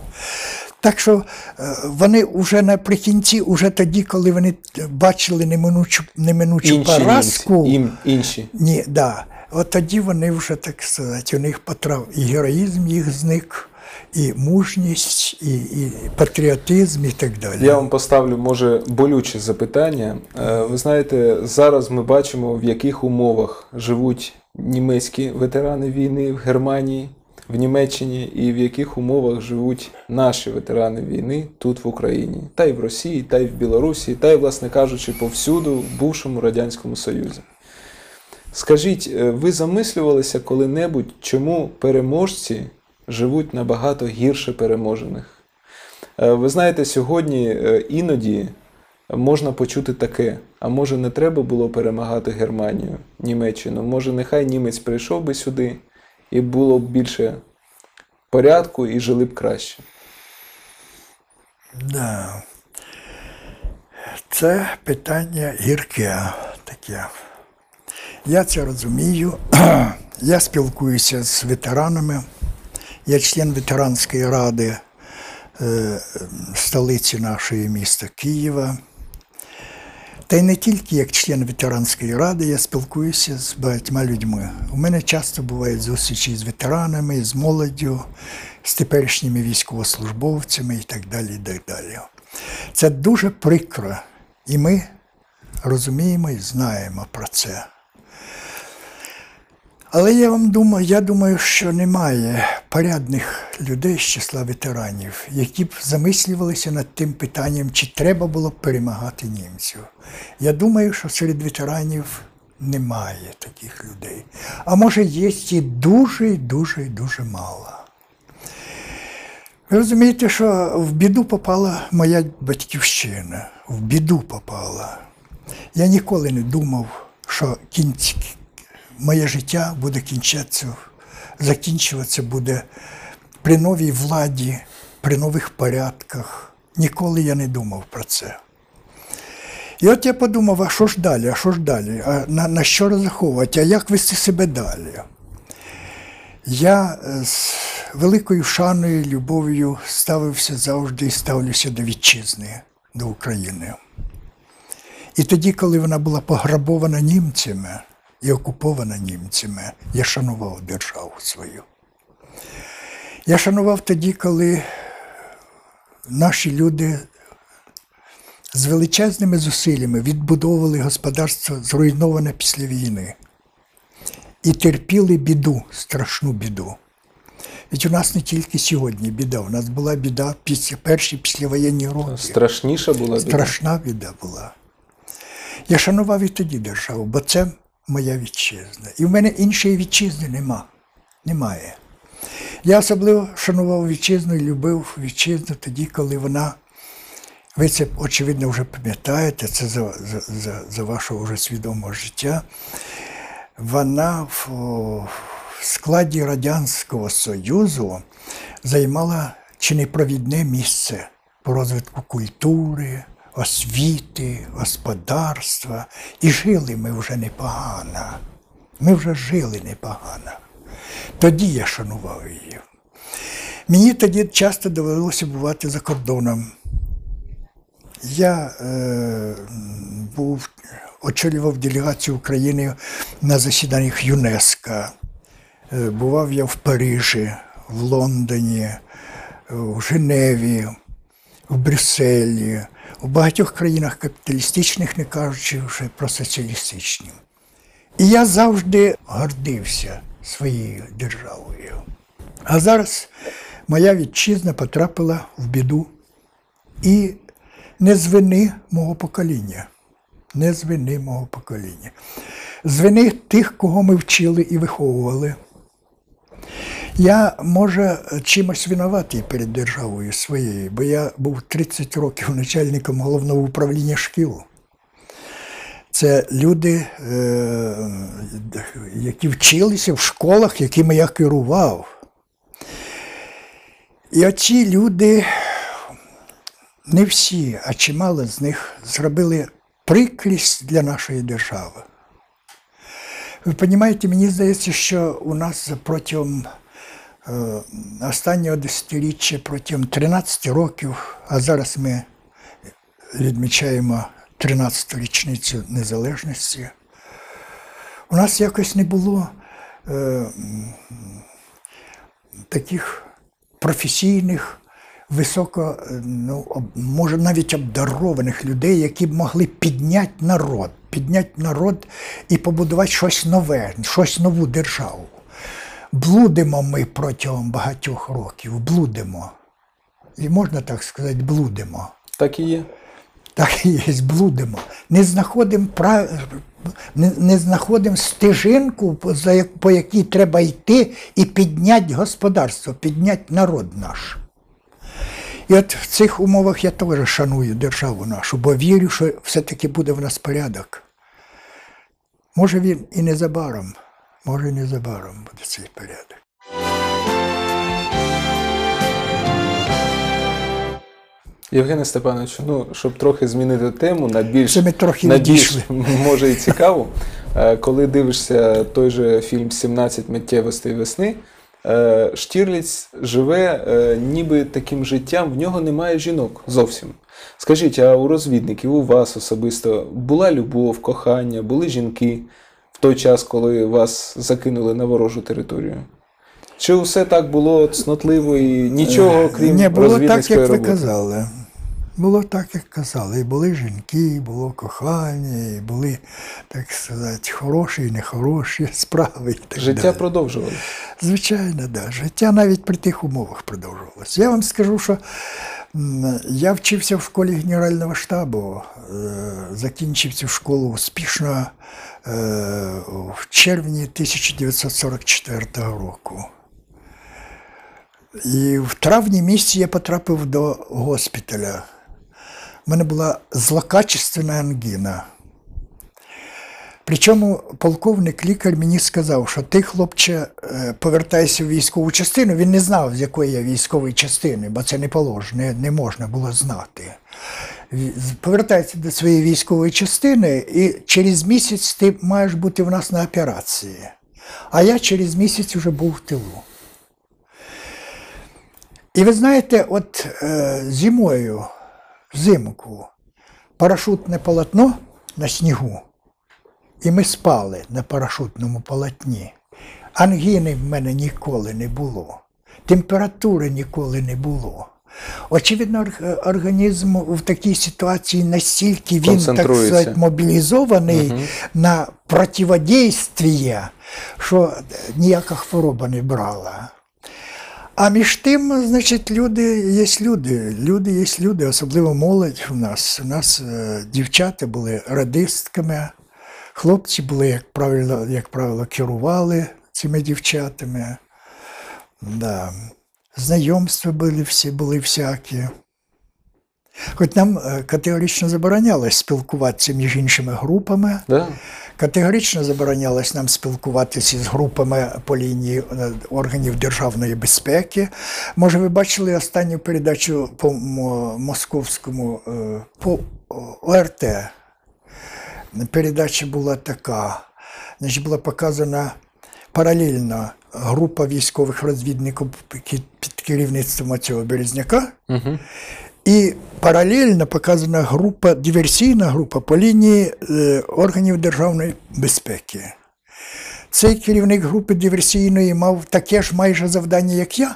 [SPEAKER 3] Так що е, вони вже наприкінці, уже тоді, коли вони бачили неминучу, неминучу
[SPEAKER 2] Інші
[SPEAKER 3] поразку.
[SPEAKER 2] Ім, інші.
[SPEAKER 3] ні, да. От тоді вони вже, так сказати, у них потрав і героїзм їх зник, і мужність, і, і патріотизм, і так далі.
[SPEAKER 2] Я вам поставлю, може, болюче запитання. Е, Ви знаєте, зараз ми бачимо, в яких умовах живуть німецькі ветерани війни в Германії, в Німеччині, і в яких умовах живуть наші ветерани війни тут в Україні, та й в Росії, та й в Білорусі, та й, власне кажучи, повсюду в бувшому Радянському Союзі. Скажіть, е, ви замислювалися коли-небудь, чому переможці живуть набагато гірше переможених? Е, Ви знаєте, сьогодні е, іноді можна почути таке: а може не треба було перемагати Германію, Німеччину? Може, нехай німець прийшов би сюди і було б більше порядку і жили б краще.
[SPEAKER 3] Да. Це питання гірке таке. Я це розумію. [clears throat] Я спілкуюся з ветеранами. Я член ветеранської ради е, столиці нашої міста Києва. Та й не тільки як член ветеранської ради, я спілкуюся з багатьма людьми. У мене часто бувають зустрічі з ветеранами, з молоддю, з теперішніми військовослужбовцями і так далі. І так далі. Це дуже прикро, і ми розуміємо і знаємо про це. Але я вам думаю, я думаю, що немає порядних людей з числа ветеранів, які б замислювалися над тим питанням, чи треба було б перемагати німців. Я думаю, що серед ветеранів немає таких людей. А може, є і дуже, дуже, дуже мало. Ви розумієте, що в біду попала моя батьківщина, в біду попала. Я ніколи не думав, що кінць, моє життя буде кінчатися, закінчуватися буде при новій владі, при нових порядках. Ніколи я не думав про це. І от я подумав, а що ж далі, а що ж далі? А на, на що розраховувати, а як вести себе далі? Я е, з великою шаною і любов'ю ставився завжди і ставлюся до вітчизни, до України. І тоді, коли вона була пограбована німцями і окупована німцями, я шанував державу свою. Я шанував тоді, коли наші люди з величезними зусиллями відбудовували господарство, зруйноване після війни, і терпіли біду, страшну біду. Ведь у нас не тільки сьогодні біда, у нас була біда після перші післявоєнні роки.
[SPEAKER 2] Страшніша була біда.
[SPEAKER 3] Страшна біда була. Я шанував і тоді державу, бо це моя вітчизна. І в мене іншої вітчизни нема. Немає. Я особливо шанував вітчизну і любив вітчизну тоді, коли вона, ви це, очевидно, вже пам'ятаєте, це за, за, за, вашого вже свідомого життя. Вона в, в складі Радянського Союзу займала чи не провідне місце по розвитку культури, освіти, господарства. І жили ми вже непогано. Ми вже жили непогано. Тоді я шанував її. Мені тоді часто довелося бувати за кордоном. Я е, був, очолював делегацію України на засіданнях ЮНЕСКО. Е, бував я в Парижі, в Лондоні, в Женеві, в Брюсселі, у багатьох країнах капіталістичних, не кажучи вже про соціалістичні. І я завжди гордився своєю державою. А зараз моя вітчизна потрапила в біду. І не з вини мого покоління. Не з вини мого покоління. З вини тих, кого ми вчили і виховували. Я, може, чимось винуватий перед державою своєю, бо я був 30 років начальником головного управління шкіл. Це люди, е, які вчилися в школах, якими я керував. І оці люди, не всі, а чимало з них зробили прикрість для нашої держави. Ви розумієте, мені здається, що у нас протягом останнього десятиріччя, протягом 13 років, а зараз ми відмічаємо 13-ту річницю незалежності, у нас якось не було е, таких професійних, високо, е, ну, може навіть обдарованих людей, які б могли підняти народ, підняти народ і побудувати щось нове, щось нову державу. Блудимо ми протягом багатьох років, блудимо. І можна так сказати, блудимо.
[SPEAKER 2] Так і є.
[SPEAKER 3] Так і є, блудимо. Не знаходимо прав... не, не знаходимо стежинку, по- по якій треба йти і підняти господарство, підняти народ наш. І от в цих умовах я теж шаную державу нашу, бо вірю, що все-таки буде в нас порядок. Може він і незабаром, може незабаром буде цей порядок.
[SPEAKER 2] Євгене Степановичу, ну, щоб трохи змінити тему на більш,
[SPEAKER 3] Це ми трохи
[SPEAKER 2] на більш може і цікаву. Е, Коли дивишся той же фільм «17 миттєвостей весни, е, Штірліц живе е, ніби таким життям, в нього немає жінок зовсім. Скажіть, а у розвідників, у вас особисто була любов, кохання, були жінки той час, коли вас закинули на ворожу територію? Чи все так було цнотливо і нічого, крім
[SPEAKER 3] Не було так, як ви казали. Було так, як казали. І були жінки, і було кохання, і були, так сказати, хороші і нехороші [laughs] справи. І так
[SPEAKER 2] Життя
[SPEAKER 3] далі.
[SPEAKER 2] продовжували.
[SPEAKER 3] Звичайно, да. Життя навіть при тих умовах продовжувалося. Я вам скажу, що я вчився в школі Генерального штабу, е, закінчив цю школу успішно е, в червні 1944 року. І в травні місяці я потрапив до госпіталя. У мене була злокачественна ангіна. Причому полковник лікар мені сказав, що ти, хлопче, е, повертайся в військову частину. Він не знав, з якої я військової частини, бо це не положено, не можна було знати. Повертайся до своєї військової частини, і через місяць ти маєш бути в нас на операції. А я через місяць вже був в тилу. І ви знаєте, от е, зимою, взимку, парашутне полотно на снігу. І ми спали на парашутному полотні. Ангіни в мене ніколи не було, температури ніколи не було. Очевидно, організм в такій ситуації настільки він, так сказати, мобілізований на противодействие, що ніяка хвороба не брала. А між тим, значить, люди є люди. Люди є люди, особливо молодь у нас. У нас е, дівчата були радистками, хлопці були, як правило, як правило, керували цими дівчатами. Да. Знайомства були всі, були всякі. Хоч нам е, категорично заборонялось спілкуватися між іншими групами.
[SPEAKER 2] Да?
[SPEAKER 3] Категорично заборонялось нам спілкуватися з групами по лінії е, органів державної безпеки. Може, ви бачили останню передачу по московському е, по ОРТ. Передача була така. Значить, була показана паралельно група військових розвідників під керівництвом цього Березняка.
[SPEAKER 2] Угу.
[SPEAKER 3] І паралельно показана група, диверсійна група по лінії е, органів державної безпеки. Цей керівник групи диверсійної мав таке ж майже завдання, як я.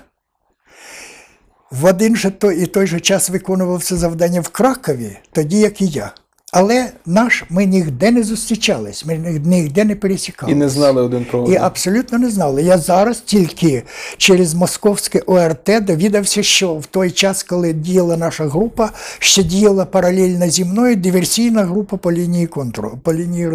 [SPEAKER 3] в один же той і той же час виконував це завдання в Кракові, тоді як і я. Але наш ми ніде не зустрічались, ми ні- ніде не пересікалися.
[SPEAKER 2] І не знали один про
[SPEAKER 3] І абсолютно не знали. Я зараз тільки через московське ОРТ довідався, що в той час, коли діяла наша група, ще діяла паралельно зі мною диверсійна група по лінії контролю, по лінії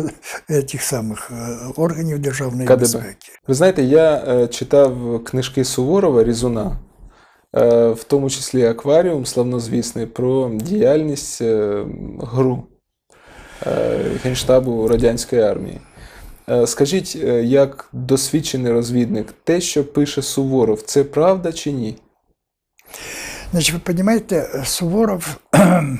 [SPEAKER 3] тих самих е, органів державної
[SPEAKER 2] КДБ.
[SPEAKER 3] безпеки.
[SPEAKER 2] Ви знаєте, я е, читав книжки Суворова Різуна, е, в тому числі Акваріум, славнозвісний, про діяльність ГРУ Генштабу радянської армії. Е, Скажіть, е, як досвідчений розвідник, те, що пише Суворов, це правда чи ні?
[SPEAKER 3] Значить, ви розумієте, Суворов [clears throat]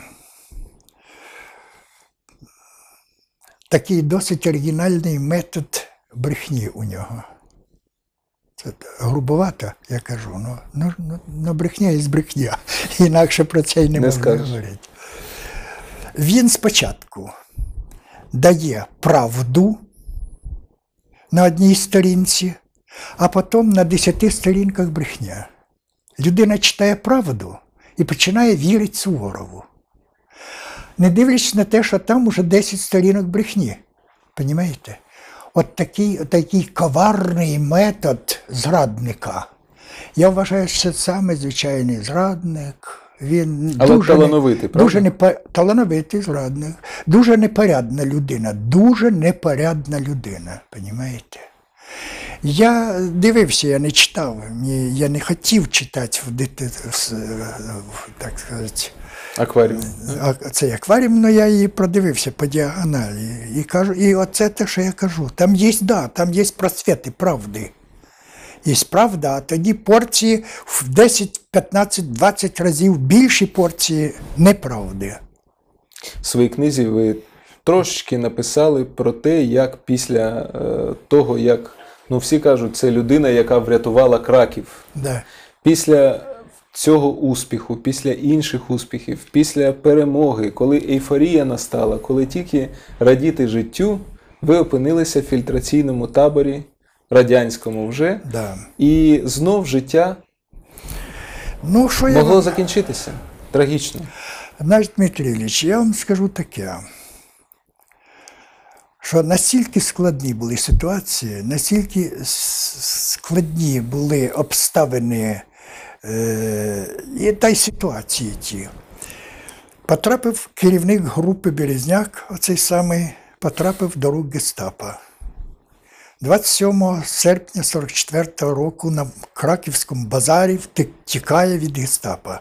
[SPEAKER 3] такий досить оригінальний метод брехні у нього. Це грубовато, я кажу. Ну, ну, ну, ну брехня є брехня. [laughs] Інакше про це й не,
[SPEAKER 2] Не
[SPEAKER 3] можна говорити. Він спочатку дає правду на одній сторінці, а потім на десяти сторінках брехня. Людина читає правду і починає вірити Суворову. Не дивлячись на те, що там уже 10 сторінок брехні. Понімаєте? От такий, от такий коварний метод зрадника. Я вважаю, що це саме звичайний зрадник. Він
[SPEAKER 2] Але
[SPEAKER 3] дуже
[SPEAKER 2] талановитий, правда?
[SPEAKER 3] дуже непо... талановитий зрадник, дуже непорядна людина, дуже непорядна людина. Понімаєте? Я дивився, я не читав, я не хотів читати в дити, так сказати,
[SPEAKER 2] Акваріум.
[SPEAKER 3] а- цей акваріум, але я її продивився по діагоналі. І кажу, і оце те, що я кажу. Там є, да, там є просвіти правди. Є правда, а тоді порції в 10, 15, 20 разів більші порції неправди.
[SPEAKER 2] В своїй книзі ви трошечки написали про те, як після е, того, як ну всі кажуть, це людина, яка врятувала Краків.
[SPEAKER 3] Да.
[SPEAKER 2] Після цього успіху, після інших успіхів, після перемоги, коли ейфорія настала, коли тільки радіти життю, ви опинилися в фільтраційному таборі, радянському вже,
[SPEAKER 3] Да.
[SPEAKER 2] і знов життя
[SPEAKER 3] Ну, що
[SPEAKER 2] могло
[SPEAKER 3] вам...
[SPEAKER 2] закінчитися трагічно.
[SPEAKER 3] Знаєш, Дмитрій Ілліч, я вам скажу таке, що настільки складні були ситуації, настільки складні були обставини е, і та й ситуації ті. Потрапив керівник групи Березняк, оцей самий, потрапив до рук гестапо. 27 серпня 44 року на Краківському базарі втек- тікає від гестапо.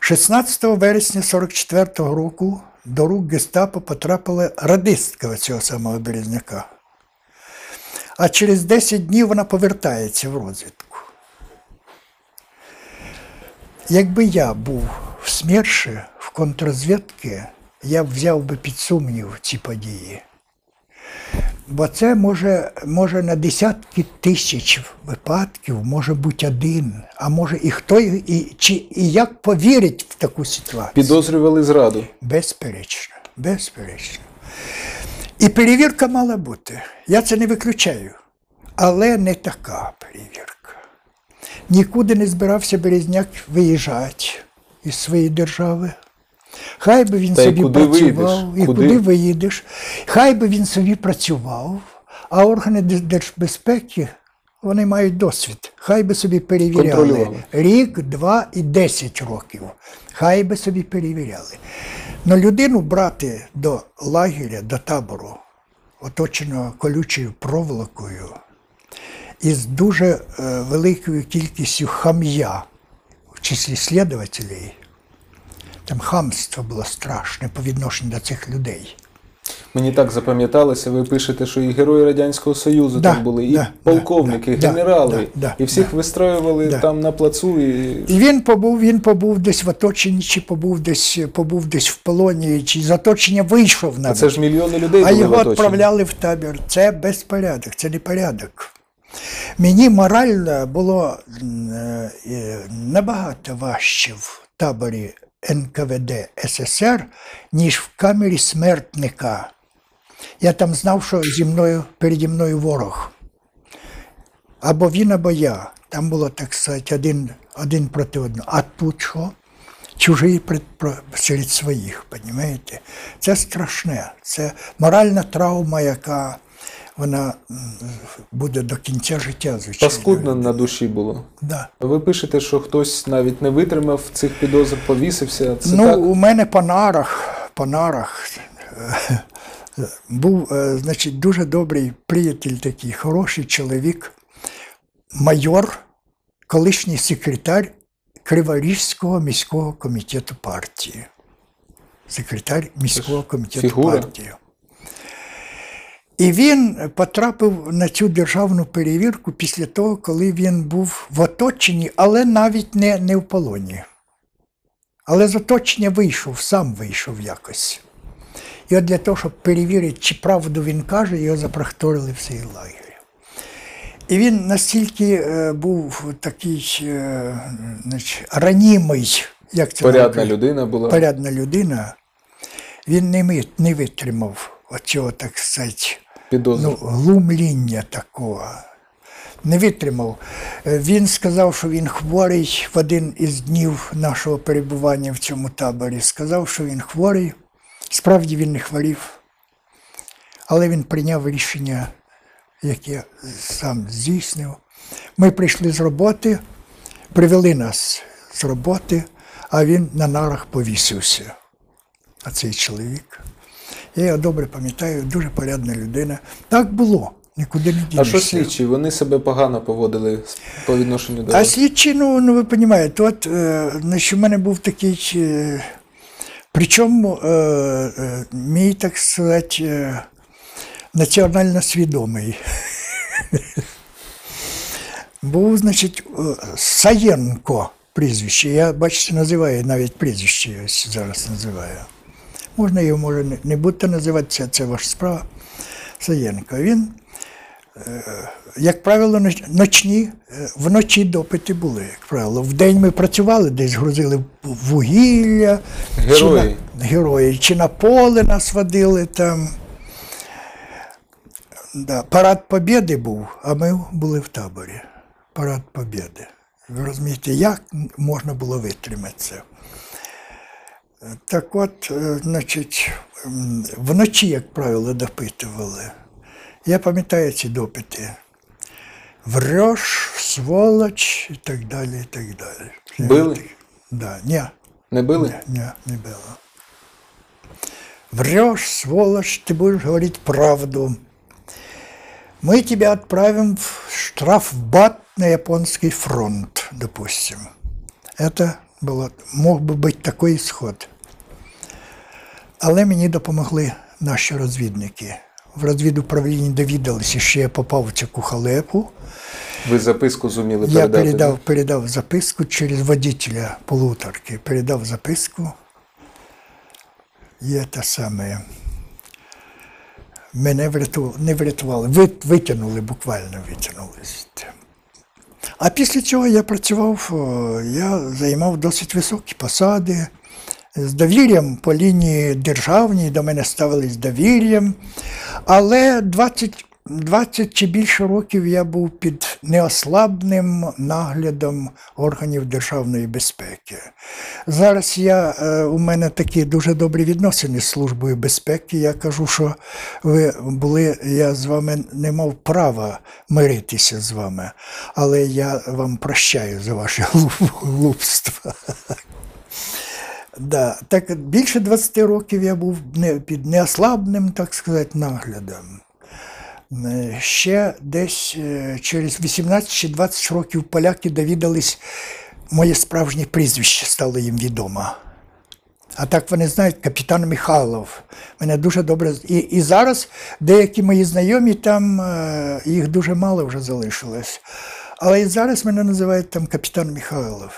[SPEAKER 3] 16 вересня 44-го року до рук гестапо потрапила радистка цього самого Березняка. А через 10 днів вона повертається в розвідку. Якби я був в СМЕРШі, в контррозвідці, я б взяв би під сумнів ці події. Бо це може, може на десятки тисяч випадків може бути один, а може і хто і, чи, і як повірить в таку ситуацію.
[SPEAKER 2] Підозрювали зраду.
[SPEAKER 3] Безперечно, безперечно. І перевірка мала бути. Я це не виключаю. Але не така перевірка. Нікуди не збирався Березняк виїжджати із своєї держави. Хай би він
[SPEAKER 2] Та
[SPEAKER 3] собі
[SPEAKER 2] куди
[SPEAKER 3] працював, і
[SPEAKER 2] Куди?
[SPEAKER 3] куди виїдеш. Хай би він собі працював, а органи держбезпеки вони мають досвід. Хай би собі перевіряли рік, два і десять років. Хай би собі перевіряли. Но людину брати до лагеря, до табору, оточеного колючою проволокою, із дуже е, великою кількістю хам'я, в числі слідувателів, там хамство було страшне по відношенню до цих людей.
[SPEAKER 2] Мені так запам'яталося, ви пишете, що і герої Радянського Союзу
[SPEAKER 3] Да,
[SPEAKER 2] там були, і
[SPEAKER 3] да,
[SPEAKER 2] полковники,
[SPEAKER 3] да,
[SPEAKER 2] і генерали,
[SPEAKER 3] да, да,
[SPEAKER 2] і всіх
[SPEAKER 3] да.
[SPEAKER 2] вистроювали
[SPEAKER 3] Да.
[SPEAKER 2] там на плацу. І...
[SPEAKER 3] І він побув, він побув десь в оточенні, чи побув десь, побув десь в полоні, чи з оточення вийшов
[SPEAKER 2] А це ж мільйони людей
[SPEAKER 3] а
[SPEAKER 2] були
[SPEAKER 3] його відправляли в табір. Це безпорядок, це не порядок. Мені морально було е, набагато важче в таборі НКВД СССР, ніж в камері смертника. Я там знав, що зі мною переді мною ворог. Або він, або я. Там було, так сказати, один один проти одного. А тут що? Про- серед своїх, розумієте? Це страшне. Це моральна травма, яка вона буде до кінця життя, звичайно.
[SPEAKER 2] Паскудно на душі було.
[SPEAKER 3] Да.
[SPEAKER 2] Ви пишете, що хтось навіть не витримав цих підозр, повісився. Це
[SPEAKER 3] ну,
[SPEAKER 2] так?
[SPEAKER 3] у мене по нарах, по нарах е, був, е, значить, дуже добрий приятель такий, хороший чоловік, майор, колишній секретар Криворізького міського комітету партії. Секретар міського комітету
[SPEAKER 2] фігура.
[SPEAKER 3] партії. І він потрапив на цю державну перевірку після того, коли він був в оточенні, але навіть не, не в полоні. Але з оточення вийшов, сам вийшов якось. І от для того, щоб перевірити, чи правду він каже, його запрохторили в цей лагерь. І він настільки е, був такий е, значить, ранімий, як це
[SPEAKER 2] Порядна
[SPEAKER 3] кажуть,
[SPEAKER 2] людина була.
[SPEAKER 3] порядна людина, він не, не витримав оцього, так сказати,
[SPEAKER 2] Підозр.
[SPEAKER 3] ну, глумління такого. Не витримав. Він сказав, що він хворий в один із днів нашого перебування в цьому таборі. Сказав, що він хворий. Справді він не хворів. Але він прийняв рішення, яке сам здійснив. Ми прийшли з роботи, привели нас з роботи, а він на нарах повісився. А цей чоловік. Я його добре пам'ятаю, дуже порядна людина. Так було, нікуди не
[SPEAKER 2] А що слідчі? Вони себе погано поводили по відношенню до
[SPEAKER 3] А слідчі, ну, ну ви розумієте, от е, значить, у мене був такий. Е, причому е, е, мій, так сказати, е, національно свідомий. [laughs] Був, значить, е, Саєнко прізвище. Я, бачите, називаю навіть прізвище я зараз називаю. Можна його може не- не будете називати, це, це ваша справа. Саєнко. Він як правило, ночні, е, вночі допити були, як правило. Вдень ми працювали, десь грузили вугілля,
[SPEAKER 2] Герої.
[SPEAKER 3] Чи на, герої, чи на поле нас водили там. Да. Парад Побєди був, а ми були в таборі. Парад Побєди. Ви розумієте, як можна було витримати це? Так от, е, значить, м, вночі, як правило, допитували. Я пам'ятаю ці допити. Вреш, сволоч і так далі. і так далі.
[SPEAKER 2] Били?
[SPEAKER 3] Да, ні,
[SPEAKER 2] Не били?
[SPEAKER 3] ні, не було. Врешь, сволочь, ты будешь говорить правду. Мы тебя отправим в штрафбат на японский фронт, допустим. Это було, мог би бути такий ісход. Але мені допомогли наші розвідники. В розвідуправлінні довідалися, що я попав в цю халепу.
[SPEAKER 2] Ви записку зуміли
[SPEAKER 3] Я
[SPEAKER 2] передати?
[SPEAKER 3] передав, передав записку через водителя полуторки. Передав записку. І те саме. Мене врятували, не врятували, ви, витягнули, буквально витягнули. А після цього я працював, я займав досить високі посади. З довір'ям по лінії державній до мене ставились з довір'ям. Але 20, 20 чи більше років я був під неослабним наглядом органів державної безпеки. Зараз я, е, у мене такі дуже добрі відносини з Службою безпеки. Я кажу, що ви були, я з вами не мав права миритися з вами, але я вам прощаю за ваше глуп- [laughs] глупство. Да, так більше 20 років я був під неослабним, так сказати, наглядом. Е, Ще десь е, через 18 чи 20 років поляки довідались, моє справжнє прізвище стало їм відомо. А так вони знають капітан Михайлов. Мене дуже добре. І, і зараз деякі мої знайомі там, е, їх дуже мало вже залишилось. Але і зараз мене називають там капітан Михайлов.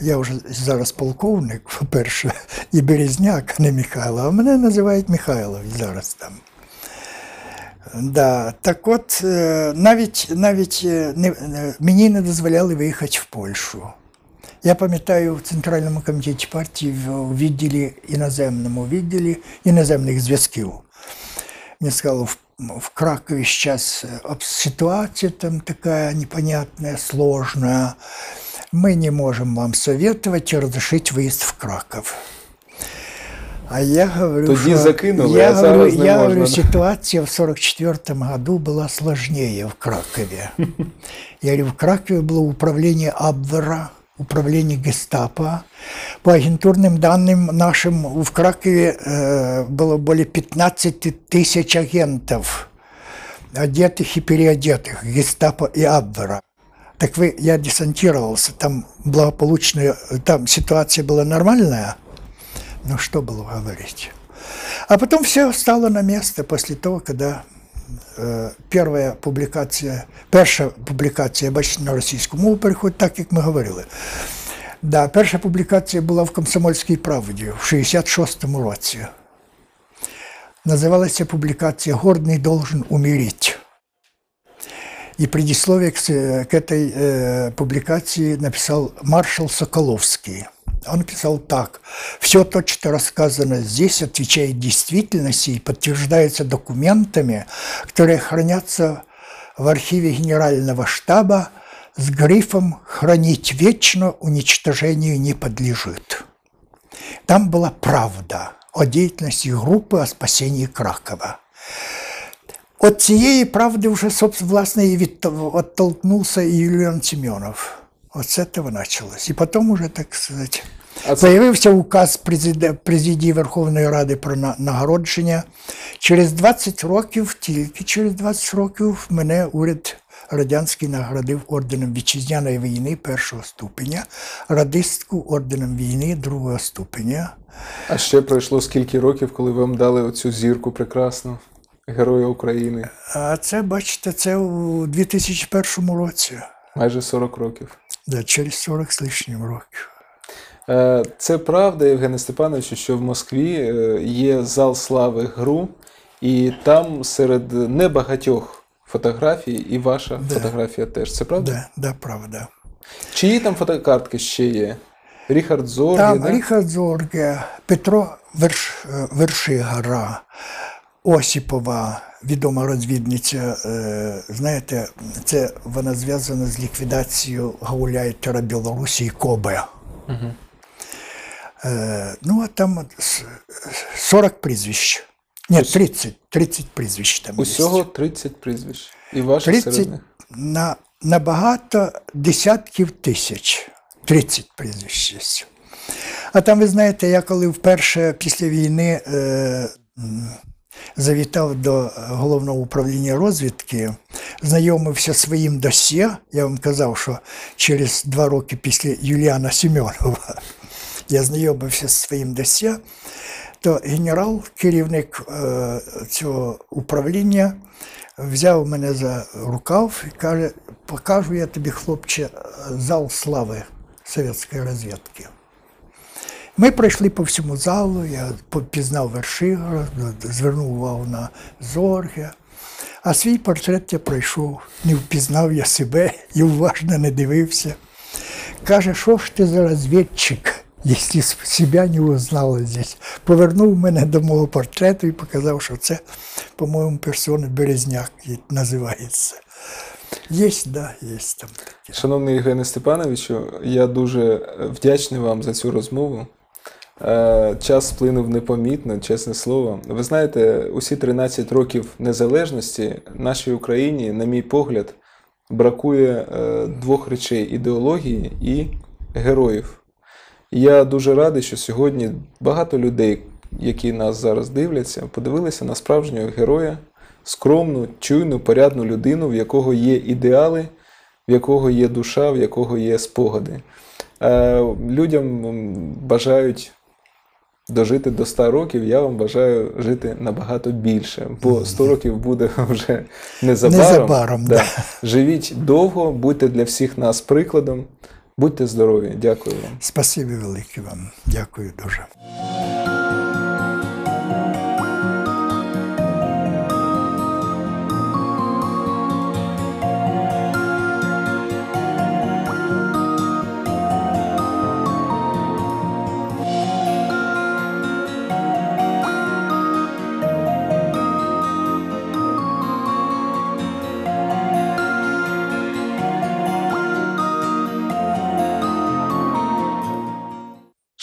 [SPEAKER 3] Я вже зараз полковник, по-перше, і Березняк, не Михайло, а мене називають Михайлов зараз там. Да, так от, е, навіть, навіть е, не, е, мені не дозволяли виїхати в Польщу. Я пам'ятаю в Центральному комітеті партії в відділі іноземному відділі іноземних зв'язків. Мені сказали, в, Кракові об- ситуация там такая непонятная, сложная. Мы не можем вам советовать и разрешить выезд в Краков. А я говорю,
[SPEAKER 2] Тоді
[SPEAKER 3] что,
[SPEAKER 2] закинули,
[SPEAKER 3] я
[SPEAKER 2] а
[SPEAKER 3] говорю,
[SPEAKER 2] зараз не
[SPEAKER 3] я
[SPEAKER 2] можна,
[SPEAKER 3] говорю, ситуация в 44 году была сложнее в Кракове. Я говорю, в Кракове было управление Абвера, управление гестапо. По агентурным данным нашим в Кракове э, было более 15 тысяч агентов, одетых и переодетых, гестапо и Абвера. Так вы, я десантировался, там благополучная, там ситуация была нормальная, ну что было говорить. А потом все стало на место после того, когда е, перша публікація, перша публікація, бачите, на російську мову переходить так, як ми говорили. Да, перша публікація була в Комсомольській правді в 66-му році. Називалася публікація «Гордний должен умереть». И предисловие к, с- к этой э, публикации написал маршал Соколовский. Он писал так. «Все то, что рассказано здесь, отвечает действительности и подтверждается документами, которые хранятся в архиве Генерального штаба с грифом «Хранить вечно, уничтожению не подлежит». Там была правда о деятельности группы о спасении Кракова. От цієї правди вже, власне, і відтолкнувся і Юліан Семенов. З цього почалось. І потім уже, так сказати,
[SPEAKER 2] А це-
[SPEAKER 3] появився указ президії Верховної Ради про на- нагородження. Через 20 років, тільки через 20 років, мене уряд радянський наградив орденом вітчизняної війни першого ступеня, радистку орденом війни другого ступеня.
[SPEAKER 2] А ще пройшло скільки років, коли вам дали оцю зірку прекрасну Героя України?
[SPEAKER 3] А це, бачите, це у 2001 році.
[SPEAKER 2] Майже 40 років.
[SPEAKER 3] Да, через 40 з лишнім років.
[SPEAKER 2] Е, Це правда, Євгене Степановичу, що в Москві е, є зал слави ГРУ, і там серед небагатьох фотографій і ваша
[SPEAKER 3] Да.
[SPEAKER 2] фотографія теж. Це правда?
[SPEAKER 3] Да, да, правда.
[SPEAKER 2] Чиї там фотокартки ще є? Ріхард Зорге,
[SPEAKER 3] Там
[SPEAKER 2] да?
[SPEAKER 3] Ріхард Зорге, Петро Верш, е, Вершигара, Осіпова, відома розвідниця. е, Знаєте, це вона зв'язана з ліквідацією гауляйтера Білорусії Кубе. Е, Ну, а там 40 прізвищ. Ні, 30, 30 прізвищ там є.
[SPEAKER 2] Усього 30 прізвищ. І ваше
[SPEAKER 3] 30
[SPEAKER 2] серед них.
[SPEAKER 3] на, на багато десятків тисяч. 30 прізвищ. А там, ви знаєте, я коли вперше після війни е, завітав до головного управління розвідки, знайомився своїм досьє. Я вам казав, що через два роки після Юліана Семенова я знайомився з своїм досьє, то генерал, керівник е, цього управління, взяв мене за рукав і каже: покажу я тобі, хлопче, зал слави совєтської розвідки. Ми пройшли по всьому залу, я пізнав Вершигора, звернув увагу на Зорге. А свій портрет я пройшов, не впізнав я себе і уважно не дивився. Каже, що ж ти за розвідчик, якщо себе не узнала здесь. Повернув мене до мого портрету і показав, що це, по-моєму, персона Березняк називається. Є, да, є там.
[SPEAKER 2] Шановний Євгене Степановичу, я дуже вдячний вам за цю розмову. Е, Час сплинув непомітно, чесне слово. Ви знаєте, усі 13 років незалежності нашій Україні, на мій погляд, бракує е, двох речей: ідеології і героїв. Я дуже радий, що сьогодні багато людей, які нас зараз дивляться, подивилися на справжнього героя, скромну, чуйну, порядну людину, в якого є ідеали, в якого є душа, в якого є спогади. Е, Людям бажають дожити до 100 років, я вам бажаю жити набагато більше, бо 100 років буде [laughs] вже незабаром.
[SPEAKER 3] Незабаром, да.
[SPEAKER 2] Живіть довго, будьте для всіх нас прикладом. Будьте здорові, дякую вам.
[SPEAKER 3] Спасибі велике вам. Дякую дуже.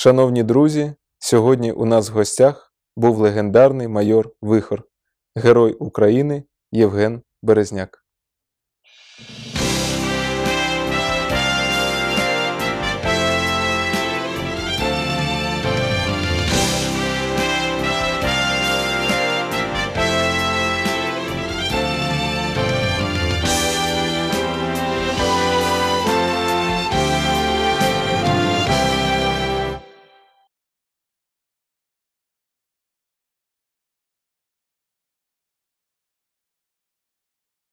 [SPEAKER 2] Шановні друзі, сьогодні у нас в гостях був легендарний майор Вихор, Герой України Євген Березняк.